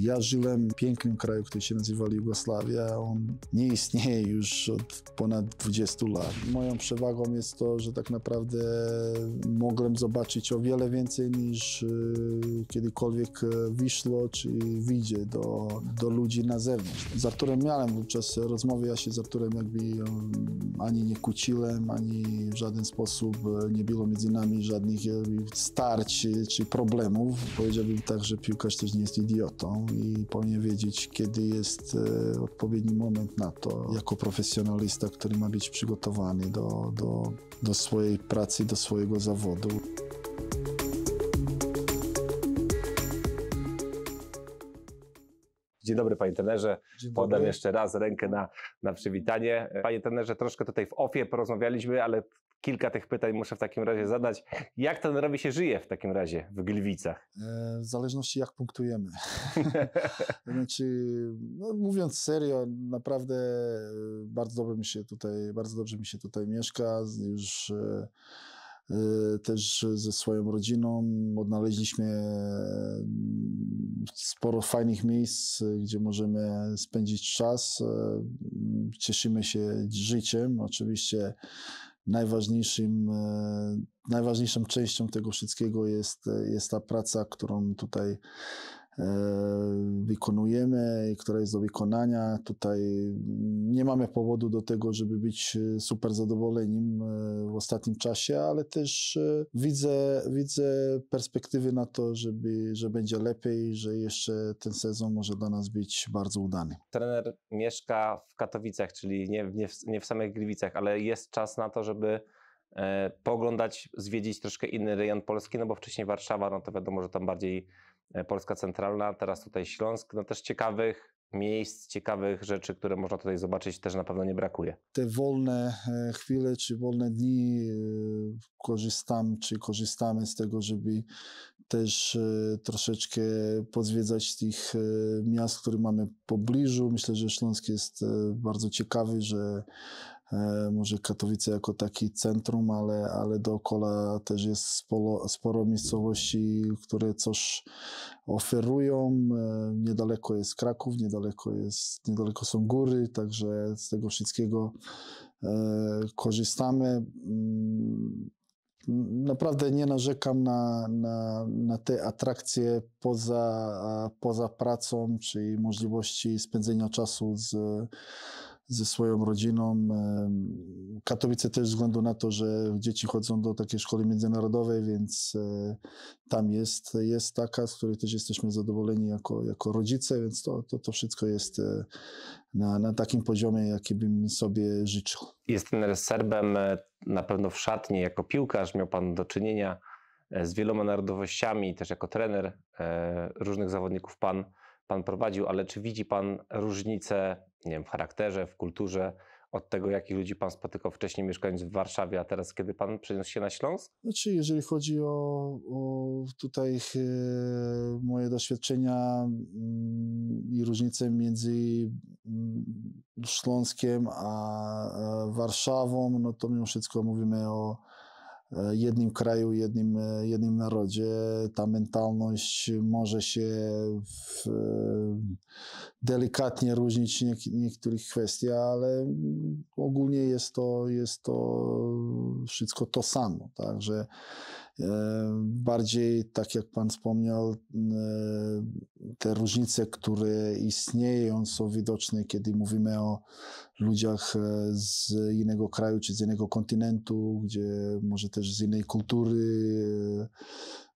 Ja żyłem w pięknym kraju, który się nazywał Jugosławia. On nie istnieje już od ponad 20 lat. Moją przewagą jest to, że tak naprawdę mogłem zobaczyć o wiele więcej niż y, kiedykolwiek wyszło, czy wyjdzie do, do ludzi na zewnątrz. Z Arturem miałem wówczas rozmowy, ja się z Arturem jakby um, ani nie kłóciłem, ani w żaden sposób nie było między nami żadnych starć czy problemów. Powiedziałbym tak, że piłkarz też nie jest idiotą i powinien wiedzieć, kiedy jest e, odpowiedni moment na to, jako profesjonalista, który ma być przygotowany do, do, do swojej pracy, do swojego zawodu. Dzień dobry panie trenerze. Dzień Podam dobry. jeszcze raz rękę na, na przywitanie. Panie trenerze, troszkę tutaj w ofie porozmawialiśmy, ale kilka tych pytań muszę w takim razie zadać. Jak trenerowi się żyje w takim razie w Gliwicach? E, W zależności jak punktujemy. znaczy, no, mówiąc serio, naprawdę e, bardzo dobrze mi się tutaj, bardzo dobrze mi się tutaj mieszka. Już e, też ze swoją rodziną odnaleźliśmy sporo fajnych miejsc, gdzie możemy spędzić czas. Cieszymy się życiem. Oczywiście najważniejszym, e, najważniejszą częścią tego wszystkiego jest, jest ta praca, którą tutaj e, wykonujemy i która jest do wykonania. Tutaj nie mamy powodu do tego, żeby być e, super zadowoleni w ostatnim czasie, ale też e, widzę, widzę perspektywy na to, żeby, że będzie lepiej, że jeszcze ten sezon może dla nas być bardzo udany. Trener mieszka w Katowicach, czyli nie, nie, w, nie w samych Gliwicach, ale jest czas na to, żeby e, pooglądać, zwiedzić troszkę inny rejon Polski, no bo wcześniej Warszawa, no to wiadomo, że tam bardziej e, Polska centralna, teraz tutaj Śląsk, no też ciekawych miejsc, ciekawych rzeczy, które można tutaj zobaczyć też na pewno nie brakuje. te wolne e, chwile czy wolne dni e, korzystam, czy korzystamy z tego, żeby też e, troszeczkę pozwiedzać tych e, miast, które mamy w pobliżu. Myślę, że Śląsk jest e, bardzo ciekawy, że e, może Katowice jako taki centrum, ale, ale dookoła też jest sporo, sporo miejscowości, które coś oferują. E, Niedaleko jest Kraków, niedaleko, jest, niedaleko są góry, także z tego wszystkiego e, korzystamy. Mm, Naprawdę nie narzekam na, na, na te atrakcje poza, poza pracą, czyli możliwości spędzenia czasu z, ze swoją rodziną. Katowice też ze względu na to, że dzieci chodzą do takiej szkoły międzynarodowej, więc e, tam jest, jest taka, z której też jesteśmy zadowoleni jako, jako rodzice, więc to, to, to wszystko jest e, na, na takim poziomie, jaki bym sobie życzył. Jest trener Serbem, e, na pewno w szatni jako piłkarz miał Pan do czynienia z wieloma narodowościami, też jako trener różnych zawodników Pan, pan prowadził, ale czy widzi Pan różnicę nie wiem, w charakterze, w kulturze od tego, jakich ludzi Pan spotykał wcześniej mieszkając w Warszawie, a teraz kiedy Pan przeniósł się na Śląsk? Znaczy, jeżeli chodzi o, o tutaj e, moje doświadczenia mm, i różnice między mm, Śląskiem a, Warszawą, no to mimo wszystko mówimy o jednym kraju, jednym, e, jednym narodzie. Ta mentalność może się w, delikatnie różnić w niek- niektórych kwestiach, ale ogólnie jest to, jest to wszystko to samo. Także e, bardziej, tak jak Pan wspomniał, e, te różnice, które istnieją, są widoczne, kiedy mówimy o ludziach e, z innego kraju czy z innego kontynentu, gdzie może też z innej kultury.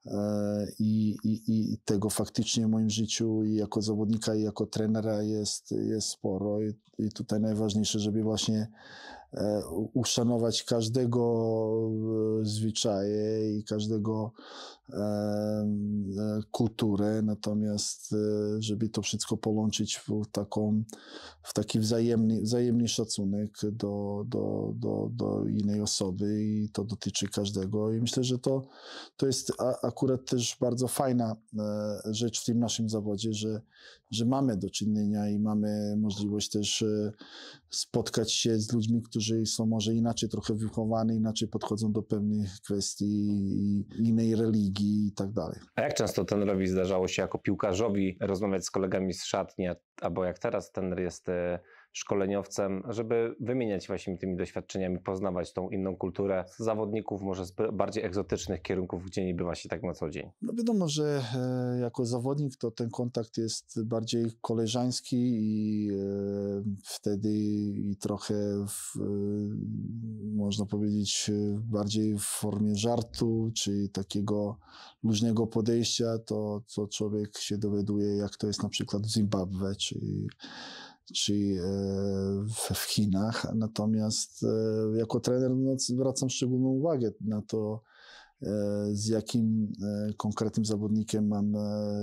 e, I, i, I tego faktycznie w moim życiu i jako zawodnika, i jako trenera jest, jest sporo. I, I tutaj najważniejsze, żeby właśnie e, uszanować każdego e, zwyczaje i każdego e, kulturę, natomiast e, żeby to wszystko połączyć w taką, w taki wzajemny, wzajemny szacunek do, do, do, do innej osoby i to dotyczy każdego. I myślę, że to, to jest akurat też bardzo fajna rzecz w tym naszym zawodzie, że, że mamy do czynienia i mamy możliwość też spotkać się z ludźmi, którzy są może inaczej trochę wychowani, inaczej podchodzą do pewnych kwestii innej religii i tak dalej. A jak często trenerowi zdarzało się jako piłkarzowi rozmawiać z kolegami z szatni, albo jak teraz ten jest e, szkoleniowcem, żeby wymieniać właśnie tymi doświadczeniami, poznawać tą inną kulturę zawodników, może z bardziej egzotycznych kierunków, gdzie nie bywa się tak na co dzień? No wiadomo, że e, jako zawodnik to ten kontakt jest bardziej koleżeński i e, wtedy i trochę w, e, można powiedzieć bardziej w formie żartu, czy takiego luźnego podejścia, to co człowiek się dowiaduje, jak to jest na przykład w Zimbabwe, czy czy e, w Chinach. Natomiast e, jako trener no, zwracam szczególną uwagę na to, e, z jakim konkretnym zawodnikiem mam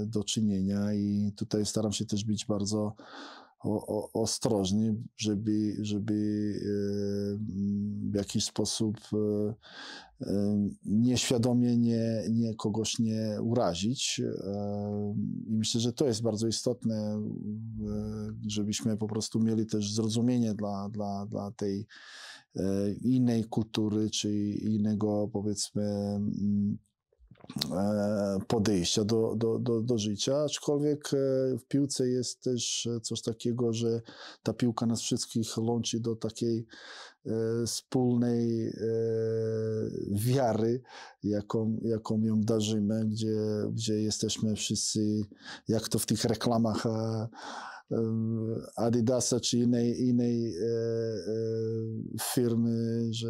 do czynienia i tutaj staram się też być bardzo o, o, ostrożny, żeby, żeby w jakiś sposób nieświadomie nie, nie kogoś nie urazić. I myślę, że to jest bardzo istotne, żebyśmy po prostu mieli też zrozumienie dla, dla, dla tej e, innej kultury, czy innego powiedzmy e, podejścia do, do, do, do życia, aczkolwiek e, w piłce jest też coś takiego, że ta piłka nas wszystkich łączy do takiej E, wspólnej e, wiary, jaką, jaką ją darzymy, gdzie, gdzie jesteśmy wszyscy, jak to w tych reklamach e, Adidasa czy innej, innej firmy, że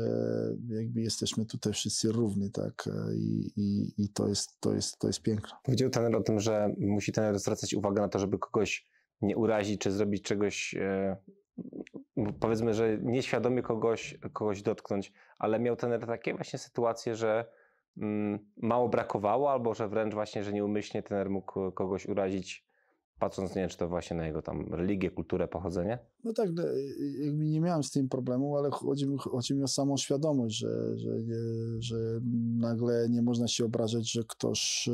jakby jesteśmy tutaj wszyscy równi, tak? I, i, i to, jest, to, jest, to jest piękne. Powiedział ten o tym, że musi ten zwracać uwagę na to, żeby kogoś nie urazić, czy zrobić czegoś powiedzmy, że nieświadomie kogoś, kogoś dotknąć, ale miał ten takie właśnie sytuacje, że mm, mało brakowało, albo że wręcz właśnie, że nieumyślnie tener mógł kogoś urazić, patrząc nie czy to właśnie na jego tam religię, kulturę, pochodzenie? No tak, no, jakby nie miałem z tym problemu, ale chodzi mi, chodzi mi o samą świadomość, że, że, że nagle nie można się obrażać, że ktoś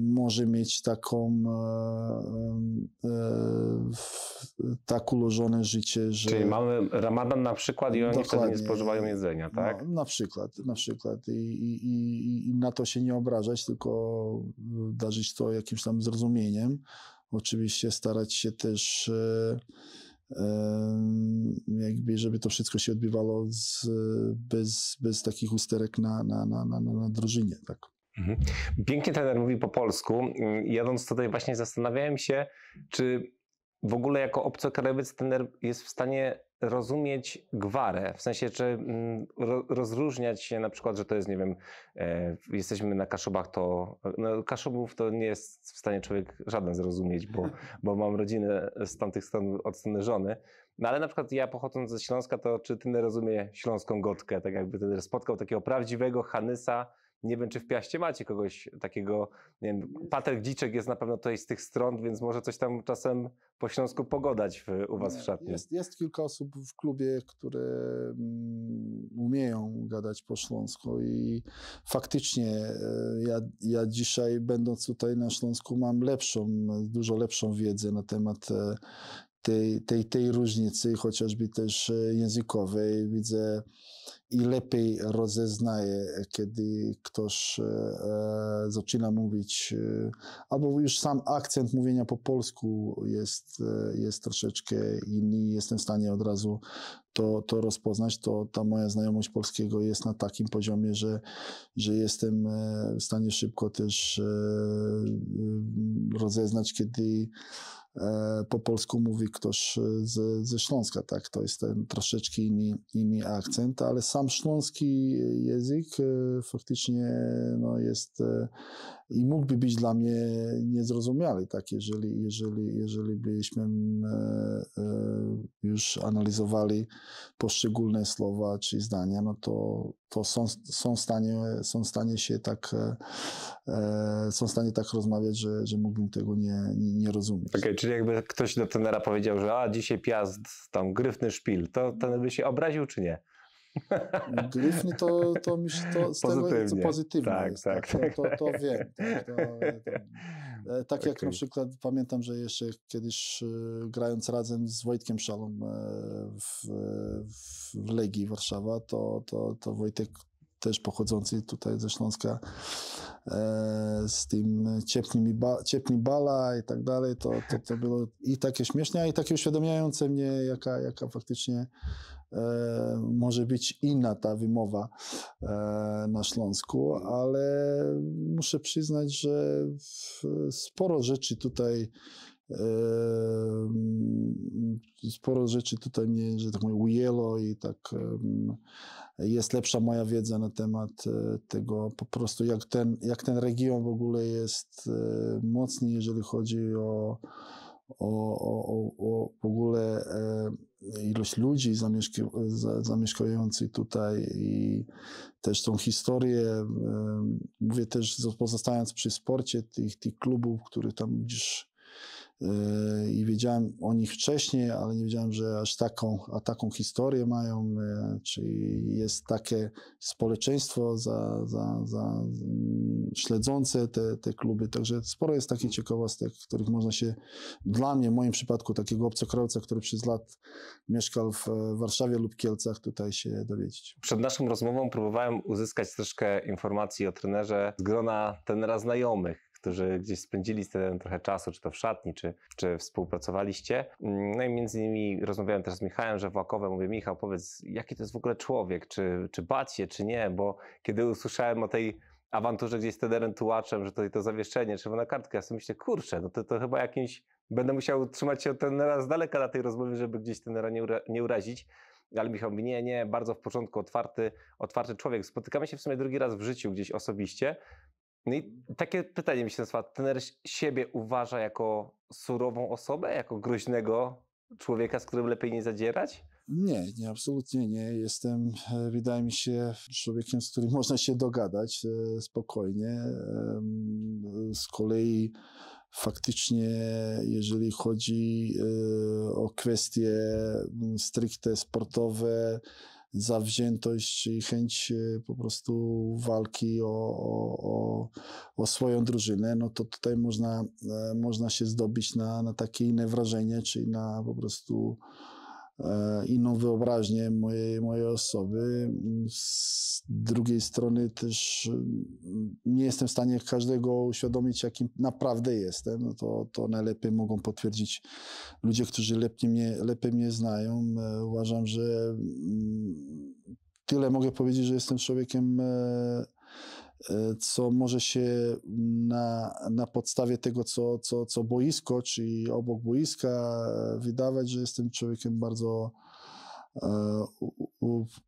może mieć taką e, e, tak ułożone życie, że... Czyli mamy ramadan na przykład i oni Dokładnie. wtedy nie spożywają jedzenia, no, tak? No, na przykład, na przykład I, i, i na to się nie obrażać, tylko darzyć to jakimś tam zrozumieniem. Oczywiście starać się też jakby, żeby to wszystko się odbywało z, bez, bez takich usterek na, na, na, na, na drużynie, tak. Mhm. Pięknie trener mówi po polsku. Jadąc tutaj właśnie zastanawiałem się, czy w ogóle jako obcokrajowiec trener jest w stanie rozumieć gwarę, w sensie, czy mm, rozróżniać się na przykład, że to jest, nie wiem, e, jesteśmy na Kaszubach, to no, Kaszubów to nie jest w stanie człowiek żaden zrozumieć, bo, bo mam rodzinę z tamtych stron, od strony żony, no ale na przykład ja pochodząc ze Śląska, to czy ty rozumie śląską gotkę, tak jakby ten spotkał takiego prawdziwego Hanysa, nie wiem, czy w Piaście macie kogoś takiego, nie wiem, Patryk Dziczek jest na pewno tutaj z tych stron, więc może coś tam czasem po śląsku pogodać w, u was w szatni. Jest, jest kilka osób w klubie, które mm, umieją gadać po śląsku i faktycznie e, ja, ja dzisiaj będąc tutaj na Śląsku mam lepszą, dużo lepszą wiedzę na temat e, tej, tej, tej różnicy, chociażby też e, językowej. Widzę i lepiej rozeznaje, kiedy ktoś e, e, zaczyna mówić, albo już sam akcent mówienia po polsku jest, jest troszeczkę inny. Jestem w stanie od razu to, to rozpoznać. To ta moja znajomość polskiego jest na takim poziomie, że, że jestem w stanie szybko też rozeznać, kiedy po polsku mówi ktoś e, z, ze Śląska, tak? To jest ten troszeczkę inny, inny akcent, ale sam śląski język e, faktycznie no, jest i mógłby być dla mnie niezrozumiały, tak? Jeżeli, jeżeli, jeżeli byśmy już analizowali poszczególne słowa czy zdania, no to, to są, są, stanie, są stanie się tak są w stanie tak rozmawiać, że, że mógłbym tego nie, nie, nie rozumieć. Okay, czyli jakby ktoś do tenera powiedział, że a dzisiaj Piast, tam gryfny szpil, to ten by się obraził czy nie? Gryfny to, to mi się to z pozytywnie. tego co pozytywne tak, jest. Tak, tak. To, to, to, wiem. Tak, to, E, tak jak na przykład pamiętam, że jeszcze kiedyś grając razem z Wojtkiem Szalą w, w Legii Warszawa, to, to, to Wojtek też pochodzący tutaj ze Śląska, e, z tym ciepnij, ba, bala i tak dalej, to, to, to było i takie śmieszne, i takie uświadamiające mnie, jaka, jaka faktycznie e, może być inna ta wymowa e, na Śląsku, ale muszę przyznać, że sporo rzeczy tutaj sporo rzeczy tutaj mnie, że tak powiem, ujęło i tak jest lepsza moja wiedza na temat e, tego po prostu, jak ten, jak ten region w ogóle jest e, mocny, jeżeli chodzi o, o, o, o w ogóle e, ilość ludzi zamieszkujących tutaj i też tą historię. Mówię też, pozostając przy sporcie tych, tych klubów, które tam gdzieś i wiedziałem o nich wcześniej, ale nie wiedziałem, że aż taką, a taką historię mają, yy, czyli jest takie społeczeństwo za, za, za śledzące te, te kluby, także sporo jest takich ciekawostek, których można się, dla mnie, w moim przypadku, takiego obcokrajowca, który przez lat mieszkał w Warszawie lub Kielcach, tutaj się dowiedzieć. Przed naszą rozmową próbowałem uzyskać troszkę informacji o trenerze z grona tenera znajomych, którzy gdzieś spędzili z tym trochę czasu, czy to w szatni, czy, czy współpracowaliście. Mm, no i między innymi rozmawiałem też z Michałem Żewłakowem, mówię, Michał, powiedz, jaki to jest w ogóle człowiek, czy, czy bać się, czy nie, bo kiedy usłyszałem o tej awanturze gdzieś z Tederem Tułaczem, że to, to zawieszenie, czerwona kartka, ja sobie myślę, kurczę, no to, to chyba jakimś, będę musiał trzymać się od tenera z daleka na tej rozmowie, żeby gdzieś tenera nie, ura, nie urazić. Ale Michał mówi, nie, nie, bardzo w porządku, otwarty, otwarty człowiek. Spotykamy się w sumie drugi raz w życiu gdzieś osobiście no i takie pytanie mi się nasuwa. Trener siebie uważa jako surową osobę, jako groźnego człowieka, z którym lepiej nie zadzierać? Nie, nie, absolutnie nie. Jestem, e, wydaje mi się, człowiekiem, z którym można się dogadać e, spokojnie. Z kolei faktycznie, jeżeli chodzi e, o kwestie stricte sportowe, zawziętość i chęć e, po prostu walki o, o, o, swoją drużynę, no to tutaj można, e, można się zdobyć na, na takie inne wrażenie, czyli na po prostu inną wyobraźnię mojej, mojej osoby. Z drugiej strony też mm, nie jestem w stanie każdego uświadomić, jakim naprawdę jestem. No to, to najlepiej mogą potwierdzić ludzie, którzy lepiej mnie, lepiej mnie znają. E, uważam, że mm, tyle mogę powiedzieć, że jestem człowiekiem e, E, co może się na, na podstawie tego, co, co, co boisko, czyli obok boiska, wydawać, że jestem człowiekiem bardzo e,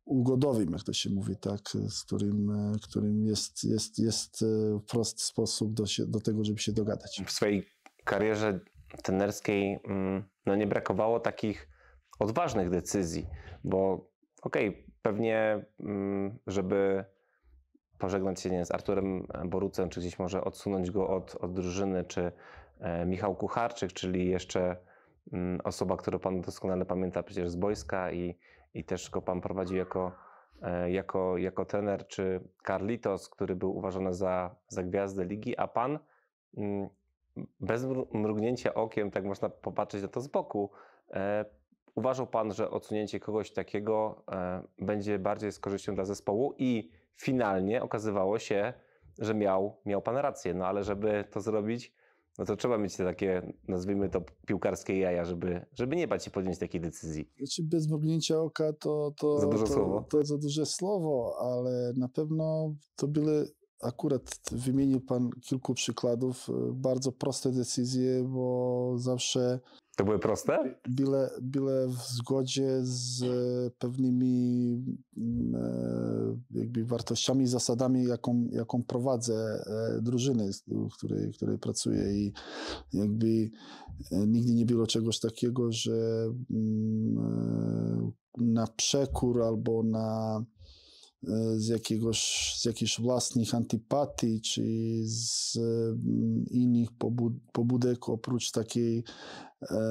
ugodowym, jak to się mówi, tak, z którym, e, którym jest, jest, jest prosty sposób do, się, do tego, żeby się dogadać. W swojej karierze tenerskiej mm, no nie brakowało takich odważnych decyzji, bo okej, okay, pewnie mm, żeby pożegnać się nie z Arturem Borucem, czy gdzieś może odsunąć go od, od drużyny, czy e, Michał Kucharczyk, czyli jeszcze mm, osoba, którą Pan doskonale pamięta przecież z boiska i, i też go Pan prowadził jako, e, jako, jako czy Carlitos, który był uważany za, za gwiazdę ligi, a Pan mm, bez mrugnięcia okiem, tak można popatrzeć na to z boku, e, uważał Pan, że odsunięcie kogoś takiego będzie bardziej z korzyścią dla zespołu i finalnie okazywało się, że miał, miał pan rację. No ale żeby to zrobić, no to trzeba mieć te takie, nazwijmy to, piłkarskie jaja, żeby, żeby nie bać się podjąć takiej decyzji. Znaczy bez mrugnięcia oka to, to, za duże to, słowo. to za duże słowo, ale na pewno to byle akurat wymienił Pan kilku przykładów, bardzo proste decyzje, bo zawsze to były proste? Byle, byle w zgodzie z pewnymi mm, e, jakby wartościami, zasadami, jaką, jaką prowadzę e, drużyny, w której, w której pracuję i jakby e, nigdy nie było czegoś takiego, że mm, na przekór albo na z, jakiegoś, z jakichś własnych antypatii, czy z mm, innych pobud pobudek, oprócz takiej e, e,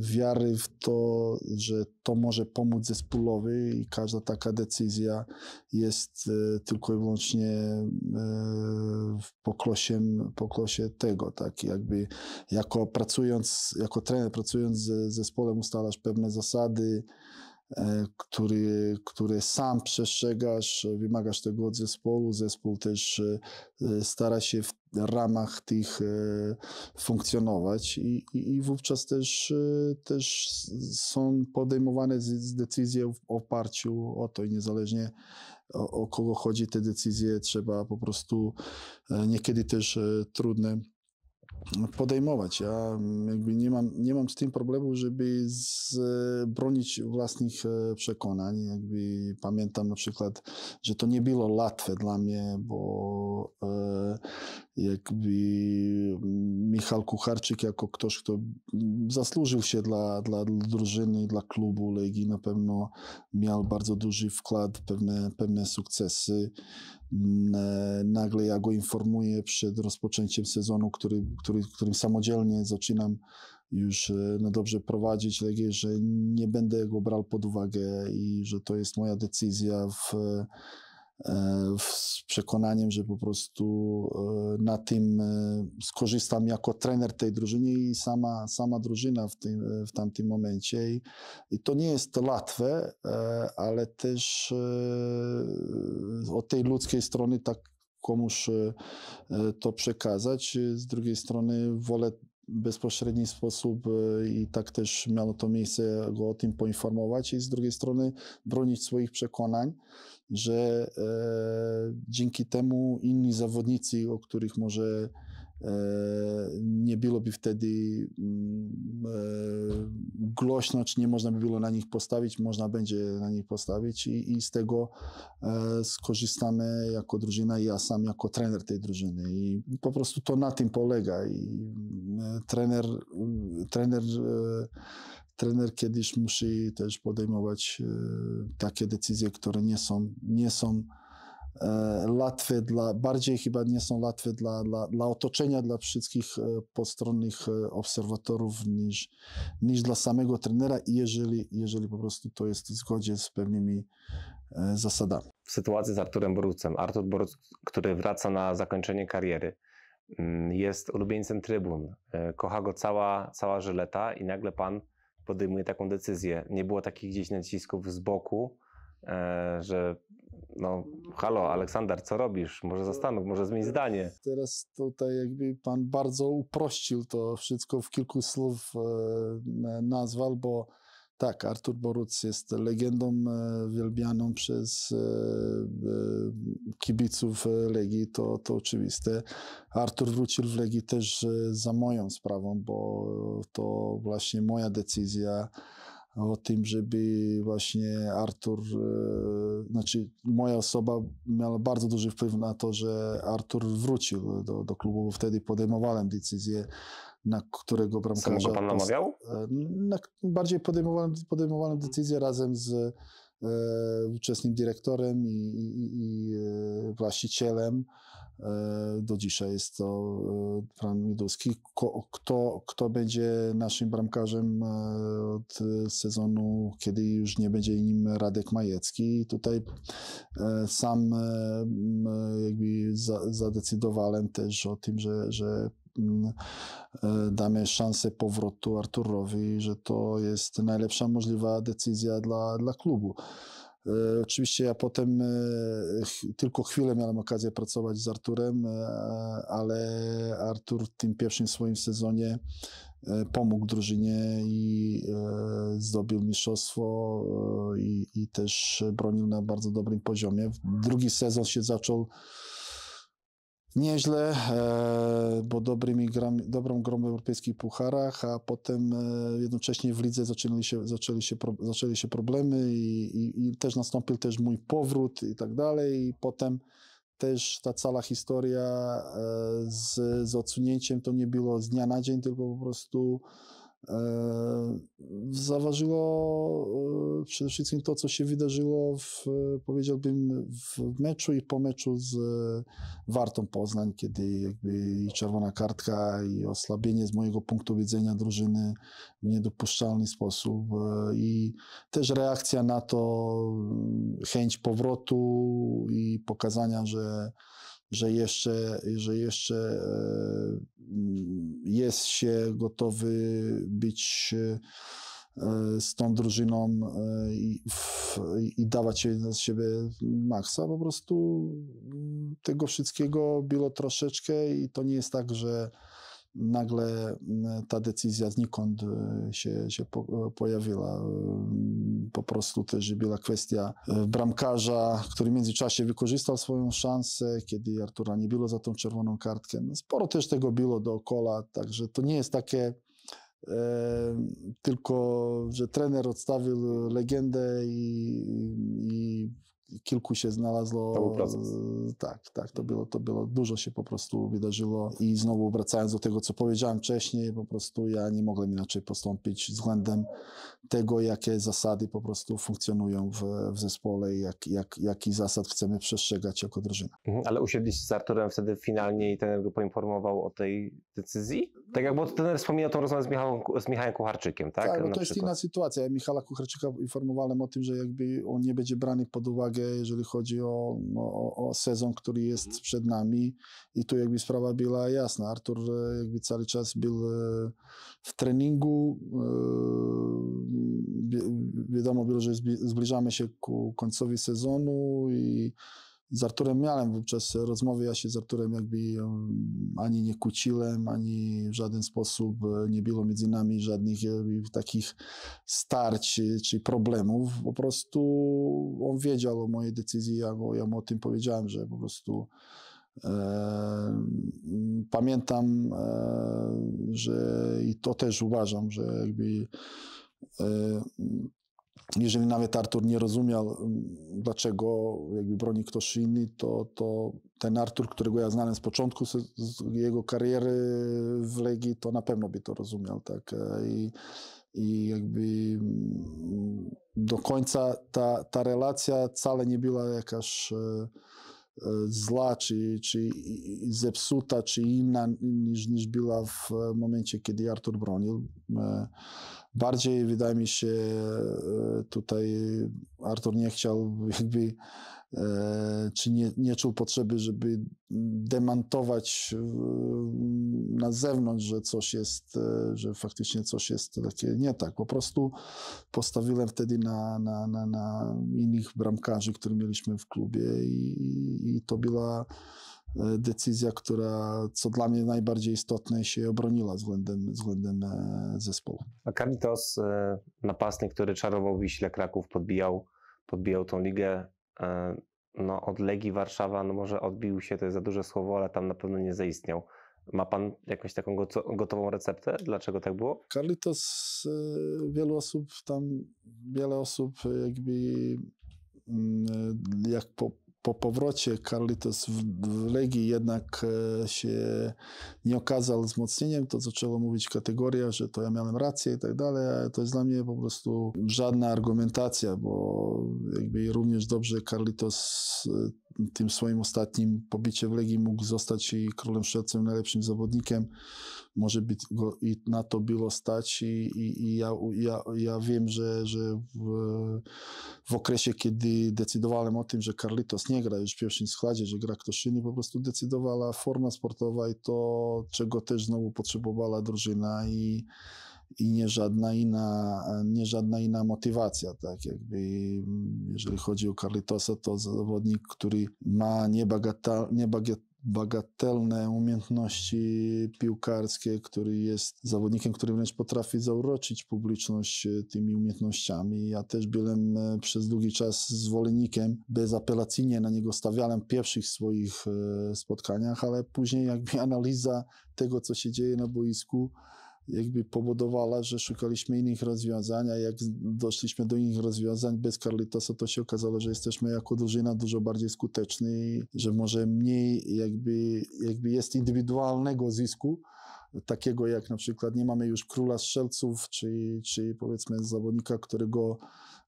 wiary w to, że to może pomóc zespołowi i każda taka decyzja jest e, tylko i wyłącznie e, pokłosiem, pokłosie tego, tak? Jakby jako pracując, jako trener pracując z zespołem ustalasz pewne zasady, E, który, który sam przestrzegasz, wymagasz tego od zespołu. Zespół też e, stara się w ramach tych e, funkcjonować i, i, i wówczas też, też są podejmowane decyzje w oparciu o to i niezależnie o, o kogo chodzi, te decyzje trzeba po prostu niekiedy też trudne podejmować. Ja mm, jakby nie mam, nie mam z tym problemu, żeby z, bronić własnych e, przekonań. Jakby pamiętam na przykład, że to nie było łatwe dla mnie, bo e, jakby Michał Kucharczyk jako ktoś, kto zasłużył się dla, dla drużyny, dla klubu Legii, na pewno miał bardzo duży wkład, pewne, pewne sukcesy. Nagle ja go informuję przed rozpoczęciem sezonu, który, który, którym samodzielnie zaczynam już e, no dobrze prowadzić Legię, że nie będę go brał pod uwagę i że to jest moja decyzja w E, z przekonaniem, że po prostu e, na tym e, skorzystam jako trener tej drużyny i sama, sama drużyna w, tym, w tamtym momencie. I, I to nie jest łatwe, ale też od tej ludzkiej strony tak komuś to przekazać. Z drugiej strony wolę bezpośredni sposób i tak też miało to miejsce go o tym poinformować i z drugiej strony bronić swoich przekonań że e, dzięki temu inni zawodnicy, o których może e, nie byłoby wtedy mm, e, głośno, czy nie można by było na nich postawić, można będzie na nich postawić i, i z tego e, skorzystamy jako drużyna i ja sam jako trener tej drużyny. I po prostu to na tym polega i e, trener, trener e, trener kiedyś musi też podejmować e, takie decyzje, które nie są, nie są e, łatwe dla, bardziej chyba nie są łatwe dla, dla, dla otoczenia, dla wszystkich e, postronnych obserwatorów niż, niż dla samego trenera jeżeli, jeżeli po prostu to jest w zgodzie z pewnymi zasadami. W sytuacji z Arturem Borucem, Artur Boruc, który wraca na zakończenie kariery, mm, jest ulubieńcem trybun, kocha go cała, cała żyleta i nagle pan podejmuje taką decyzję. Nie było takich gdzieś nacisków z boku, e, że no halo, Aleksander, co robisz? Może zastanów, może zmień zdanie. Teraz tutaj jakby pan bardzo uprościł to wszystko w kilku słów e, nazwał, bo tak, Artur Boruc jest legendą e, wielbianą przez e, e, kibiców Legii, to, to oczywiste. Artur wrócił w Legii też za moją sprawą, bo to właśnie moja decyzja o tym, żeby właśnie Artur, znaczy moja osoba miała bardzo duży wpływ na to, że Artur wrócił do, do klubu, bo wtedy podejmowałem decyzję na którego bramkarza... Samego pan namawiał? E, na, bardziej podejmowałem, podejmowałem decyzję razem z e, ówczesnym dyrektorem i, i, i e, właścicielem. E, do dzisiaj jest to e, pan Midowski. Kto, kto będzie naszym bramkarzem e, od sezonu, kiedy już nie będzie nim Radek Majecki. Tutaj sam jakby zadecydowałem też o tym, że, że e, damy szansę powrotu Arturowi, że to jest najlepsza możliwa decyzja dla, dla klubu. E, oczywiście ja potem e, tylko chwilę miałem okazję pracować z Arturem, ale Artur w tym pierwszym swoim sezonie pomógł drużynie i zdobył mistrzostwo i, i też bronił na bardzo dobrym poziomie. Drugi sezon się zaczął nieźle, e, bo dobrymi gram, dobrą grą w europejskich pucharach, a potem e, jednocześnie w lidze zaczęli się, zaczęli się, zaczęli się problemy i, i, i też nastąpił też mój powrót i tak dalej. I potem też ta cała historia e, z, z odsunięciem to nie było z dnia na dzień, tylko po prostu zaważyło e, przede wszystkim to, co się wydarzyło, w, powiedziałbym, w meczu i po meczu z Wartą Poznań, kiedy jakby i czerwona kartka i osłabienie z mojego punktu widzenia drużyny w niedopuszczalny sposób e, i też reakcja na to, chęć powrotu i pokazania, że że jeszcze, że jeszcze e, jest się gotowy być e, z tą drużyną e, i, i dawać z siebie maksa. Po prostu tego wszystkiego było troszeczkę i to nie jest tak, że nagle ta decyzja znikąd e, się, się po, e, pojawiła. E, po prostu też była kwestia bramkarza, który w międzyczasie wykorzystał swoją szansę, kiedy Artura nie było za tą czerwoną kartkę. No, sporo też tego było dookoła, także to nie jest takie tylko, że trener odstawił legendę i, i kilku się znalazło. To był proces. Tak, tak, to było, to było, dużo się po prostu wydarzyło i znowu wracając do tego, co powiedziałem wcześniej, po prostu ja nie mogłem inaczej postąpić względem tego, jakie zasady po prostu funkcjonują w, w zespole i jak, jak, jaki zasad chcemy przestrzegać jako drużyna. Mhm, ale usiedliście z Arturem wtedy finalnie i ten go poinformował o tej decyzji? Tak jak, bo trener wspominał tą rozmowę z Michałem, z Michałem Kucharczykiem, tak? Tak, no to jest inna sytuacja. Ja Michała Kucharczyka informowałem o tym, że jakby on nie będzie brany pod uwagę, jeżeli chodzi o, o, o sezon, który jest mhm. przed nami i tu jakby sprawa była jasna. Artur e, jakby cały czas był e, w treningu, e, wiadomo było, że zbliżamy się ku końcowi sezonu i z Arturem miałem wówczas rozmowy, ja się z Arturem jakby ani nie kłóciłem, ani w żaden sposób e, nie było między nami żadnych takich starć czy problemów. Po prostu on wiedział o mojej decyzji, ja, ja mu o tym powiedziałem, że po prostu e, pamiętam, e, że i to też uważam, że jakby e, jeżeli nawet Artur nie rozumiał, mm, dlaczego jakby broni ktoś inny, to, to ten Artur, którego ja znałem z początku jego kariery w Legii, to na pewno by to rozumiał. Tak? E, I, i jakby mm, do końca ta, ta relacja wcale nie była jakaś e, e, zła, czy, czy zepsuta, czy inna niż, niż była w momencie, kiedy Artur bronił. Bardziej wydaje mi się e, tutaj Artur nie chciał jakby e, czy nie, nie czuł potrzeby, żeby demantować na zewnątrz, że coś jest, e, że faktycznie coś jest takie nie tak. Po prostu postawiłem wtedy na, na, na, na innych bramkarzy, których mieliśmy w klubie i, i to była E, decyzja, która, co dla mnie najbardziej istotne, się obroniła względem, względem e, zespołu. A Karitos, e, napastnik, który czarował Wiśle Kraków, podbijał, podbijał tą ligę, no od Legii Warszawa, no może odbił się, to jest za duże słowo, ale tam na pewno nie zaistniał. Ma pan jakąś taką gotową receptę? Dlaczego tak było? Carlitos, wielu osób tam, wiele osób jakby mm, jak po, po powrocie Carlitos w, Legii jednak e, się nie okazał wzmocnieniem, to zaczęło mówić kategoria, że to ja miałem rację i tak dalej, ale to jest dla mnie po prostu żadna argumentacja, bo jakby również dobrze Carlitos e, tym swoim ostatnim pobicie w Legii mógł zostać i królem strzelcem, najlepszym zawodnikiem. Może być go i na to było stać i, i, i ja, ja, ja wiem, że, że w, w okresie, kiedy decydowałem o tym, że Carlitos nie gra już w pierwszym składzie, że gra ktoś inny, po prostu decydowała forma sportowa i to, czego też znowu potrzebowała drużyna i i nie żadna inna, nie żadna inna motywacja, tak jakby jeżeli chodzi o Carlitosa, to zawodnik, który ma niebagatel, niebagatelne umiejętności piłkarskie, który jest zawodnikiem, który wręcz potrafi zauroczyć publiczność e, tymi umiejętnościami. Ja też byłem e, przez długi czas zwolennikiem, bezapelacyjnie na niego stawiałem w pierwszych swoich e, spotkaniach, ale później jakby analiza tego, co się dzieje na boisku, jakby powodowała, że szukaliśmy innych rozwiązań, a jak doszliśmy do innych rozwiązań bez Carlitosa, to się okazało, że jesteśmy jako drużyna dużo bardziej skuteczni, że może mniej jakby, jakby jest indywidualnego zysku, takiego jak na przykład nie mamy już króla strzelców, czy, czy powiedzmy zawodnika, którego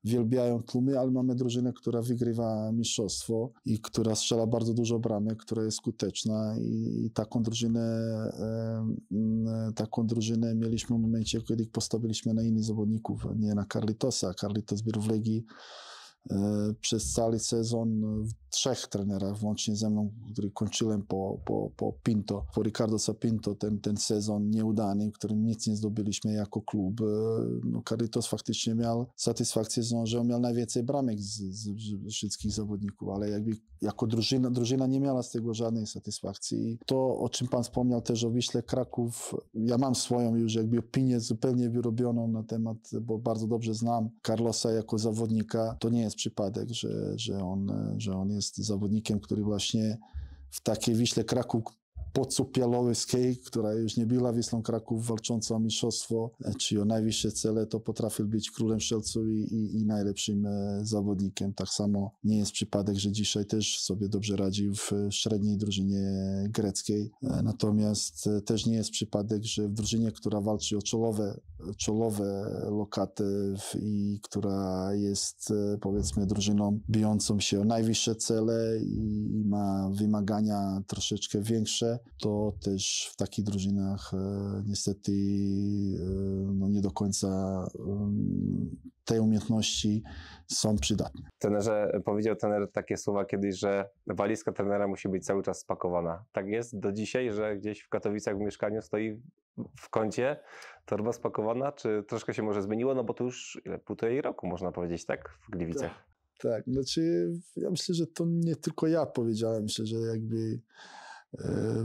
wielbiają tłumy, ale mamy drużynę, która wygrywa mistrzostwo i która strzela bardzo dużo bramek, która jest skuteczna i, i taką drużynę e, taką drużynę mieliśmy w momencie, kiedy postawiliśmy na innych zawodników, nie na Carlitosa. Carlitos był w Legii przez cały sezon trzech trenerach, włącznie ze mną, który kończyłem po, po, po Pinto, po Ricardo Sapinto, ten, ten sezon nieudany, w którym nic nie zdobyliśmy jako klub. E, no, faktycznie miał satysfakcję, że on miał najwięcej bramek z, z, z wszystkich zawodników, ale jakby jako drużyna, drużyna nie miała z tego żadnej satysfakcji. To, o czym pan wspomniał też o Wiśle Kraków, ja mam swoją już jakby opinię zupełnie wyrobioną na temat, bo bardzo dobrze znam Carlosa jako zawodnika. To nie jest przypadek, że, że, on, że on jest zawodnikiem, który właśnie w takiej Wiśle Kraków podsupialowskiej, która już nie była Wisłą Kraków walcząca o mistrzostwo, e, czy o najwyższe cele, to potrafił być królem strzelców i, i, i, najlepszym e, zawodnikiem. Tak samo nie jest przypadek, że dzisiaj też sobie dobrze radził w średniej drużynie greckiej. E, natomiast też nie jest przypadek, że w drużynie, która walczy o czołowe, czołowe lokaty i która jest powiedzmy drużyną bijącą się o najwyższe cele i, i ma wymagania troszeczkę większe, to też w takich drużynach e, niestety e, no nie do końca te umiejętności są przydatne. Trenerze, powiedział trener takie słowa kiedyś, że walizka trenera musi być cały czas spakowana. Tak jest do dzisiaj, że gdzieś w Katowicach w mieszkaniu stoi w kącie torba spakowana, czy troszkę się może zmieniło, no bo to już ile, półtorej roku można powiedzieć, tak? W Gliwicach. Tak, tak. Znaczy ja myślę, że to nie tylko ja powiedziałem, myślę, że jakby E,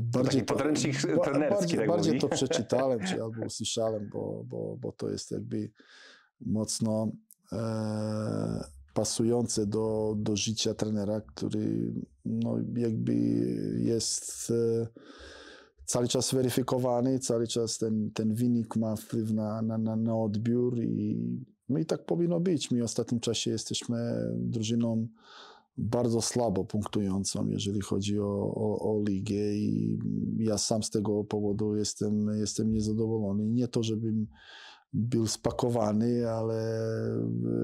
bardziej Taki podręcznik to, trenerski, bardziej, tak bardziej to przeczytałem, czy albo usłyszałem, bo, bo, bo to jest jakby mocno e, pasujące do, do życia trenera, który no, jakby jest e, cały czas weryfikowany, cały czas ten, ten wynik ma wpływ na, na, na, na odbiór i, no i tak powinno być. My w ostatnim czasie jesteśmy drużyną bardzo słabo punktującą, jeżeli chodzi o, o, o ligę i ja sam z tego powodu jestem, jestem niezadowolony. Nie to, żebym był spakowany, ale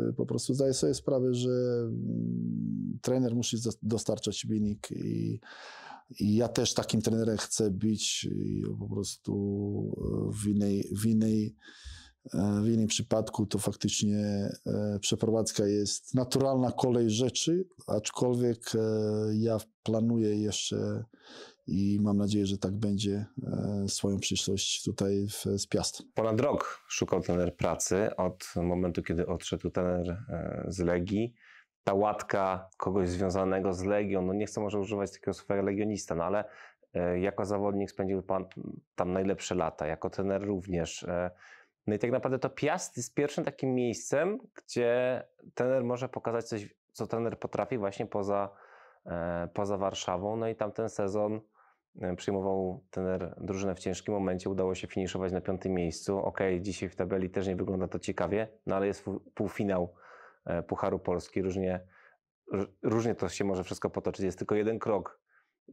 e, po prostu zdaję sobie sprawę, że mm, trener musi dostarczać wynik i, i ja też takim trenerem chcę być i po prostu e, w innej, w innej w innym przypadku to faktycznie e, przeprowadzka jest naturalna kolej rzeczy, aczkolwiek e, ja planuję jeszcze i mam nadzieję, że tak będzie swoją przyszłość tutaj w, z Piast. Ponad rok szukał trener pracy od momentu, kiedy odszedł trener z Legii. Ta łatka kogoś związanego z Legią, no nie chcę może używać takiego słowa legionista, no ale jako zawodnik spędził pan tam najlepsze lata, jako trener również. No i tak naprawdę to Piast jest pierwszym takim miejscem, gdzie trener może pokazać coś, co trener potrafi właśnie poza, e, poza Warszawą. No i tamten sezon e, przyjmował trener drużynę w ciężkim momencie, udało się finiszować na piątym miejscu. Ok, dzisiaj w tabeli też nie wygląda to ciekawie, no ale jest półfinał e, Pucharu Polski, różnie, różnie to się może wszystko potoczyć. Jest tylko jeden krok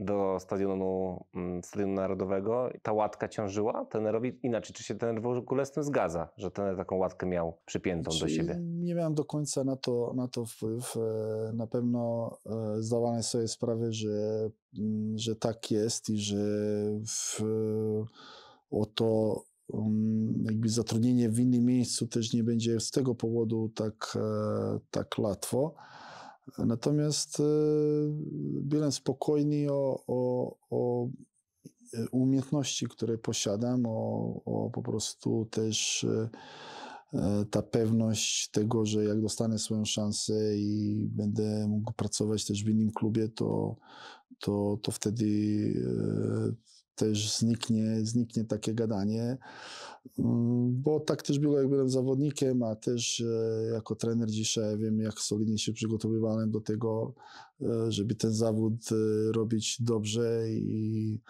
do stadionu, mm, stadionu narodowego, ta łatka ciążyła tenerowi inaczej. Czy się ten w ogóle z tym zgadza, że ten taką łatkę miał przypiętą do siebie? Nie miałem do końca na to, na to wpływ. E, na pewno e, zdawałem sobie sprawę, że, mm, że tak jest i że w, oto mm, jakby zatrudnienie w innym miejscu też nie będzie z tego powodu tak, e, tak łatwo. Natomiast e, byłem spokojny o, o, o e, umiejętności, które posiadam, o, o po prostu też e, ta pewność tego, że jak dostanę swoją szansę i będę mógł pracować też w innym klubie, to, to, to wtedy też zniknie, zniknie takie gadanie. Mm, bo tak też było, jak byłem zawodnikiem, a też e, jako trener dzisiaj wiem, jak solidnie się przygotowywałem do tego, e, żeby ten zawód e, robić dobrze i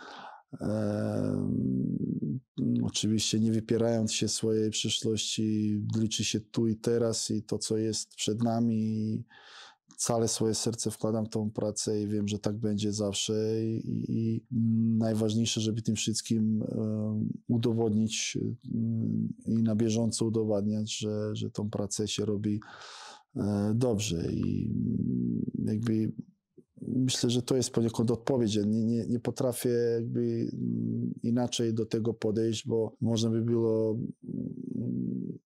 no, oczywiście nie wypierając się swojej przyszłości, liczy się tu i teraz i to, co jest przed nami. I całe swoje serce wkładam w tą pracę i wiem, że tak będzie zawsze. I, i najważniejsze, żeby tym wszystkim udowodnić i na bieżąco udowadniać, że, że tą pracę się robi e, dobrze. I jakby myślę, że to jest poniekąd odpowiedź. Nie, nie, nie potrafię jakby mm, inaczej do tego podejść, bo można by było mm,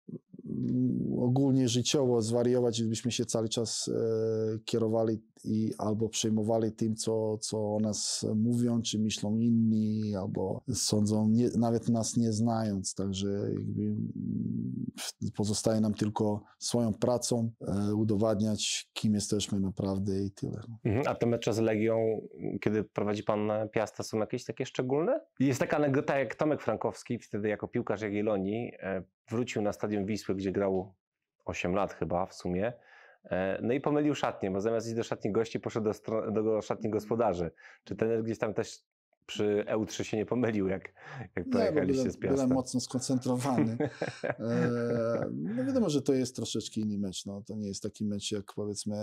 ogólnie życiowo zwariować, gdybyśmy się cały czas e, kierowali i albo przejmowali tym, co, co o nas mówią, czy myślą inni, albo sądzą, nie, nawet nas nie znając. Także jakby mm, pozostaje nam tylko swoją pracą e, udowadniać, kim jesteśmy naprawdę i tyle. Mhm, a te mecze z Legią, kiedy prowadzi pan Piasta, są jakieś takie szczególne? Jest taka anegdota, jak Tomek Frankowski, wtedy jako piłkarz Jagiellonii, wrócił na stadion Wisły, gdzie grał 8 lat chyba w sumie. E, no i pomylił szatnię, bo zamiast iść do szatni gości, poszedł do, do szatni gospodarzy. Czy ten gdzieś tam też przy EU3 się nie pomylił, jak, jak pojechaliście byłem, z Piasta? Byłem mocno skoncentrowany. E, no wiadomo, że to jest troszeczkę inny mecz. No. To nie jest taki mecz jak powiedzmy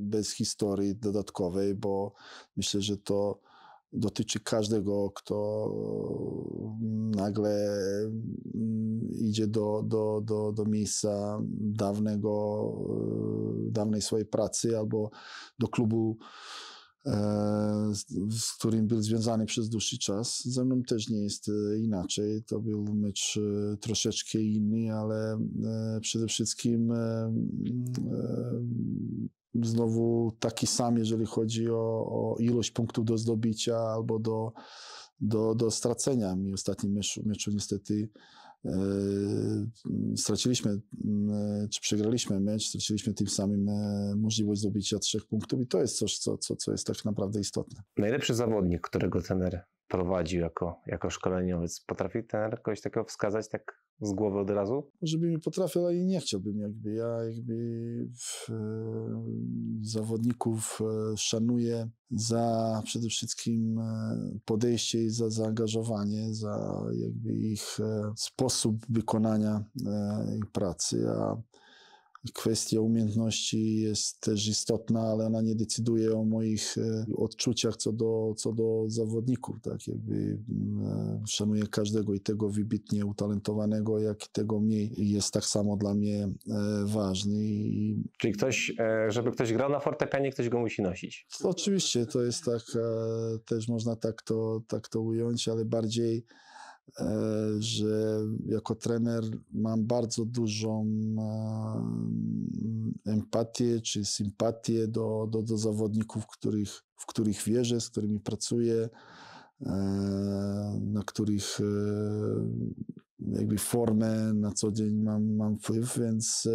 bez historii dodatkowej, bo myślę, że to dotyczy każdego, kto nagle mm, idzie do, do, do, do miejsca dawnego, e, dawnej swojej pracy albo do klubu, e, z którym był związany przez dłuższy czas. Ze mną też nie jest e, inaczej. To był mecz troszeczkę inny, ale przede wszystkim znowu taki sam, jeżeli chodzi o, o ilość punktów do zdobycia albo do, do, do stracenia. Mi ostatnim meczu, meczu niestety e, straciliśmy, e, czy przegraliśmy mecz, straciliśmy tym samym e, możliwość zdobycia trzech punktów i to jest coś, co, co, co jest tak naprawdę istotne. Najlepszy zawodnik, którego trener prowadził jako, jako szkoleniowiec, potrafi trener kogoś takiego wskazać tak z głowy od razu? Żeby mi potrafił, ale nie chciałbym jakby. Ja jakby w, e, zawodników e, szanuję za przede wszystkim e, podejście i za zaangażowanie, za jakby ich sposób wykonania ich pracy, a Kwestia umiejętności jest też istotna, ale ona nie decyduje o moich e, odczuciach co do, co do zawodników. Tak? Jakby e, szanuję każdego i tego wybitnie utalentowanego, jak i tego mniej. Jest tak samo dla mnie e, ważny. Czyli ktoś, żeby ktoś grał na fortepianie, ktoś go musi nosić. To oczywiście, to jest tak, też można tak to, tak to ująć, ale bardziej że jako trener mam bardzo dużą e, empatię czy sympatię do, do, do zawodników, których, w których wierzę, z którymi pracuję, e, na których jakby formę na co dzień mam, mam wpływ, więc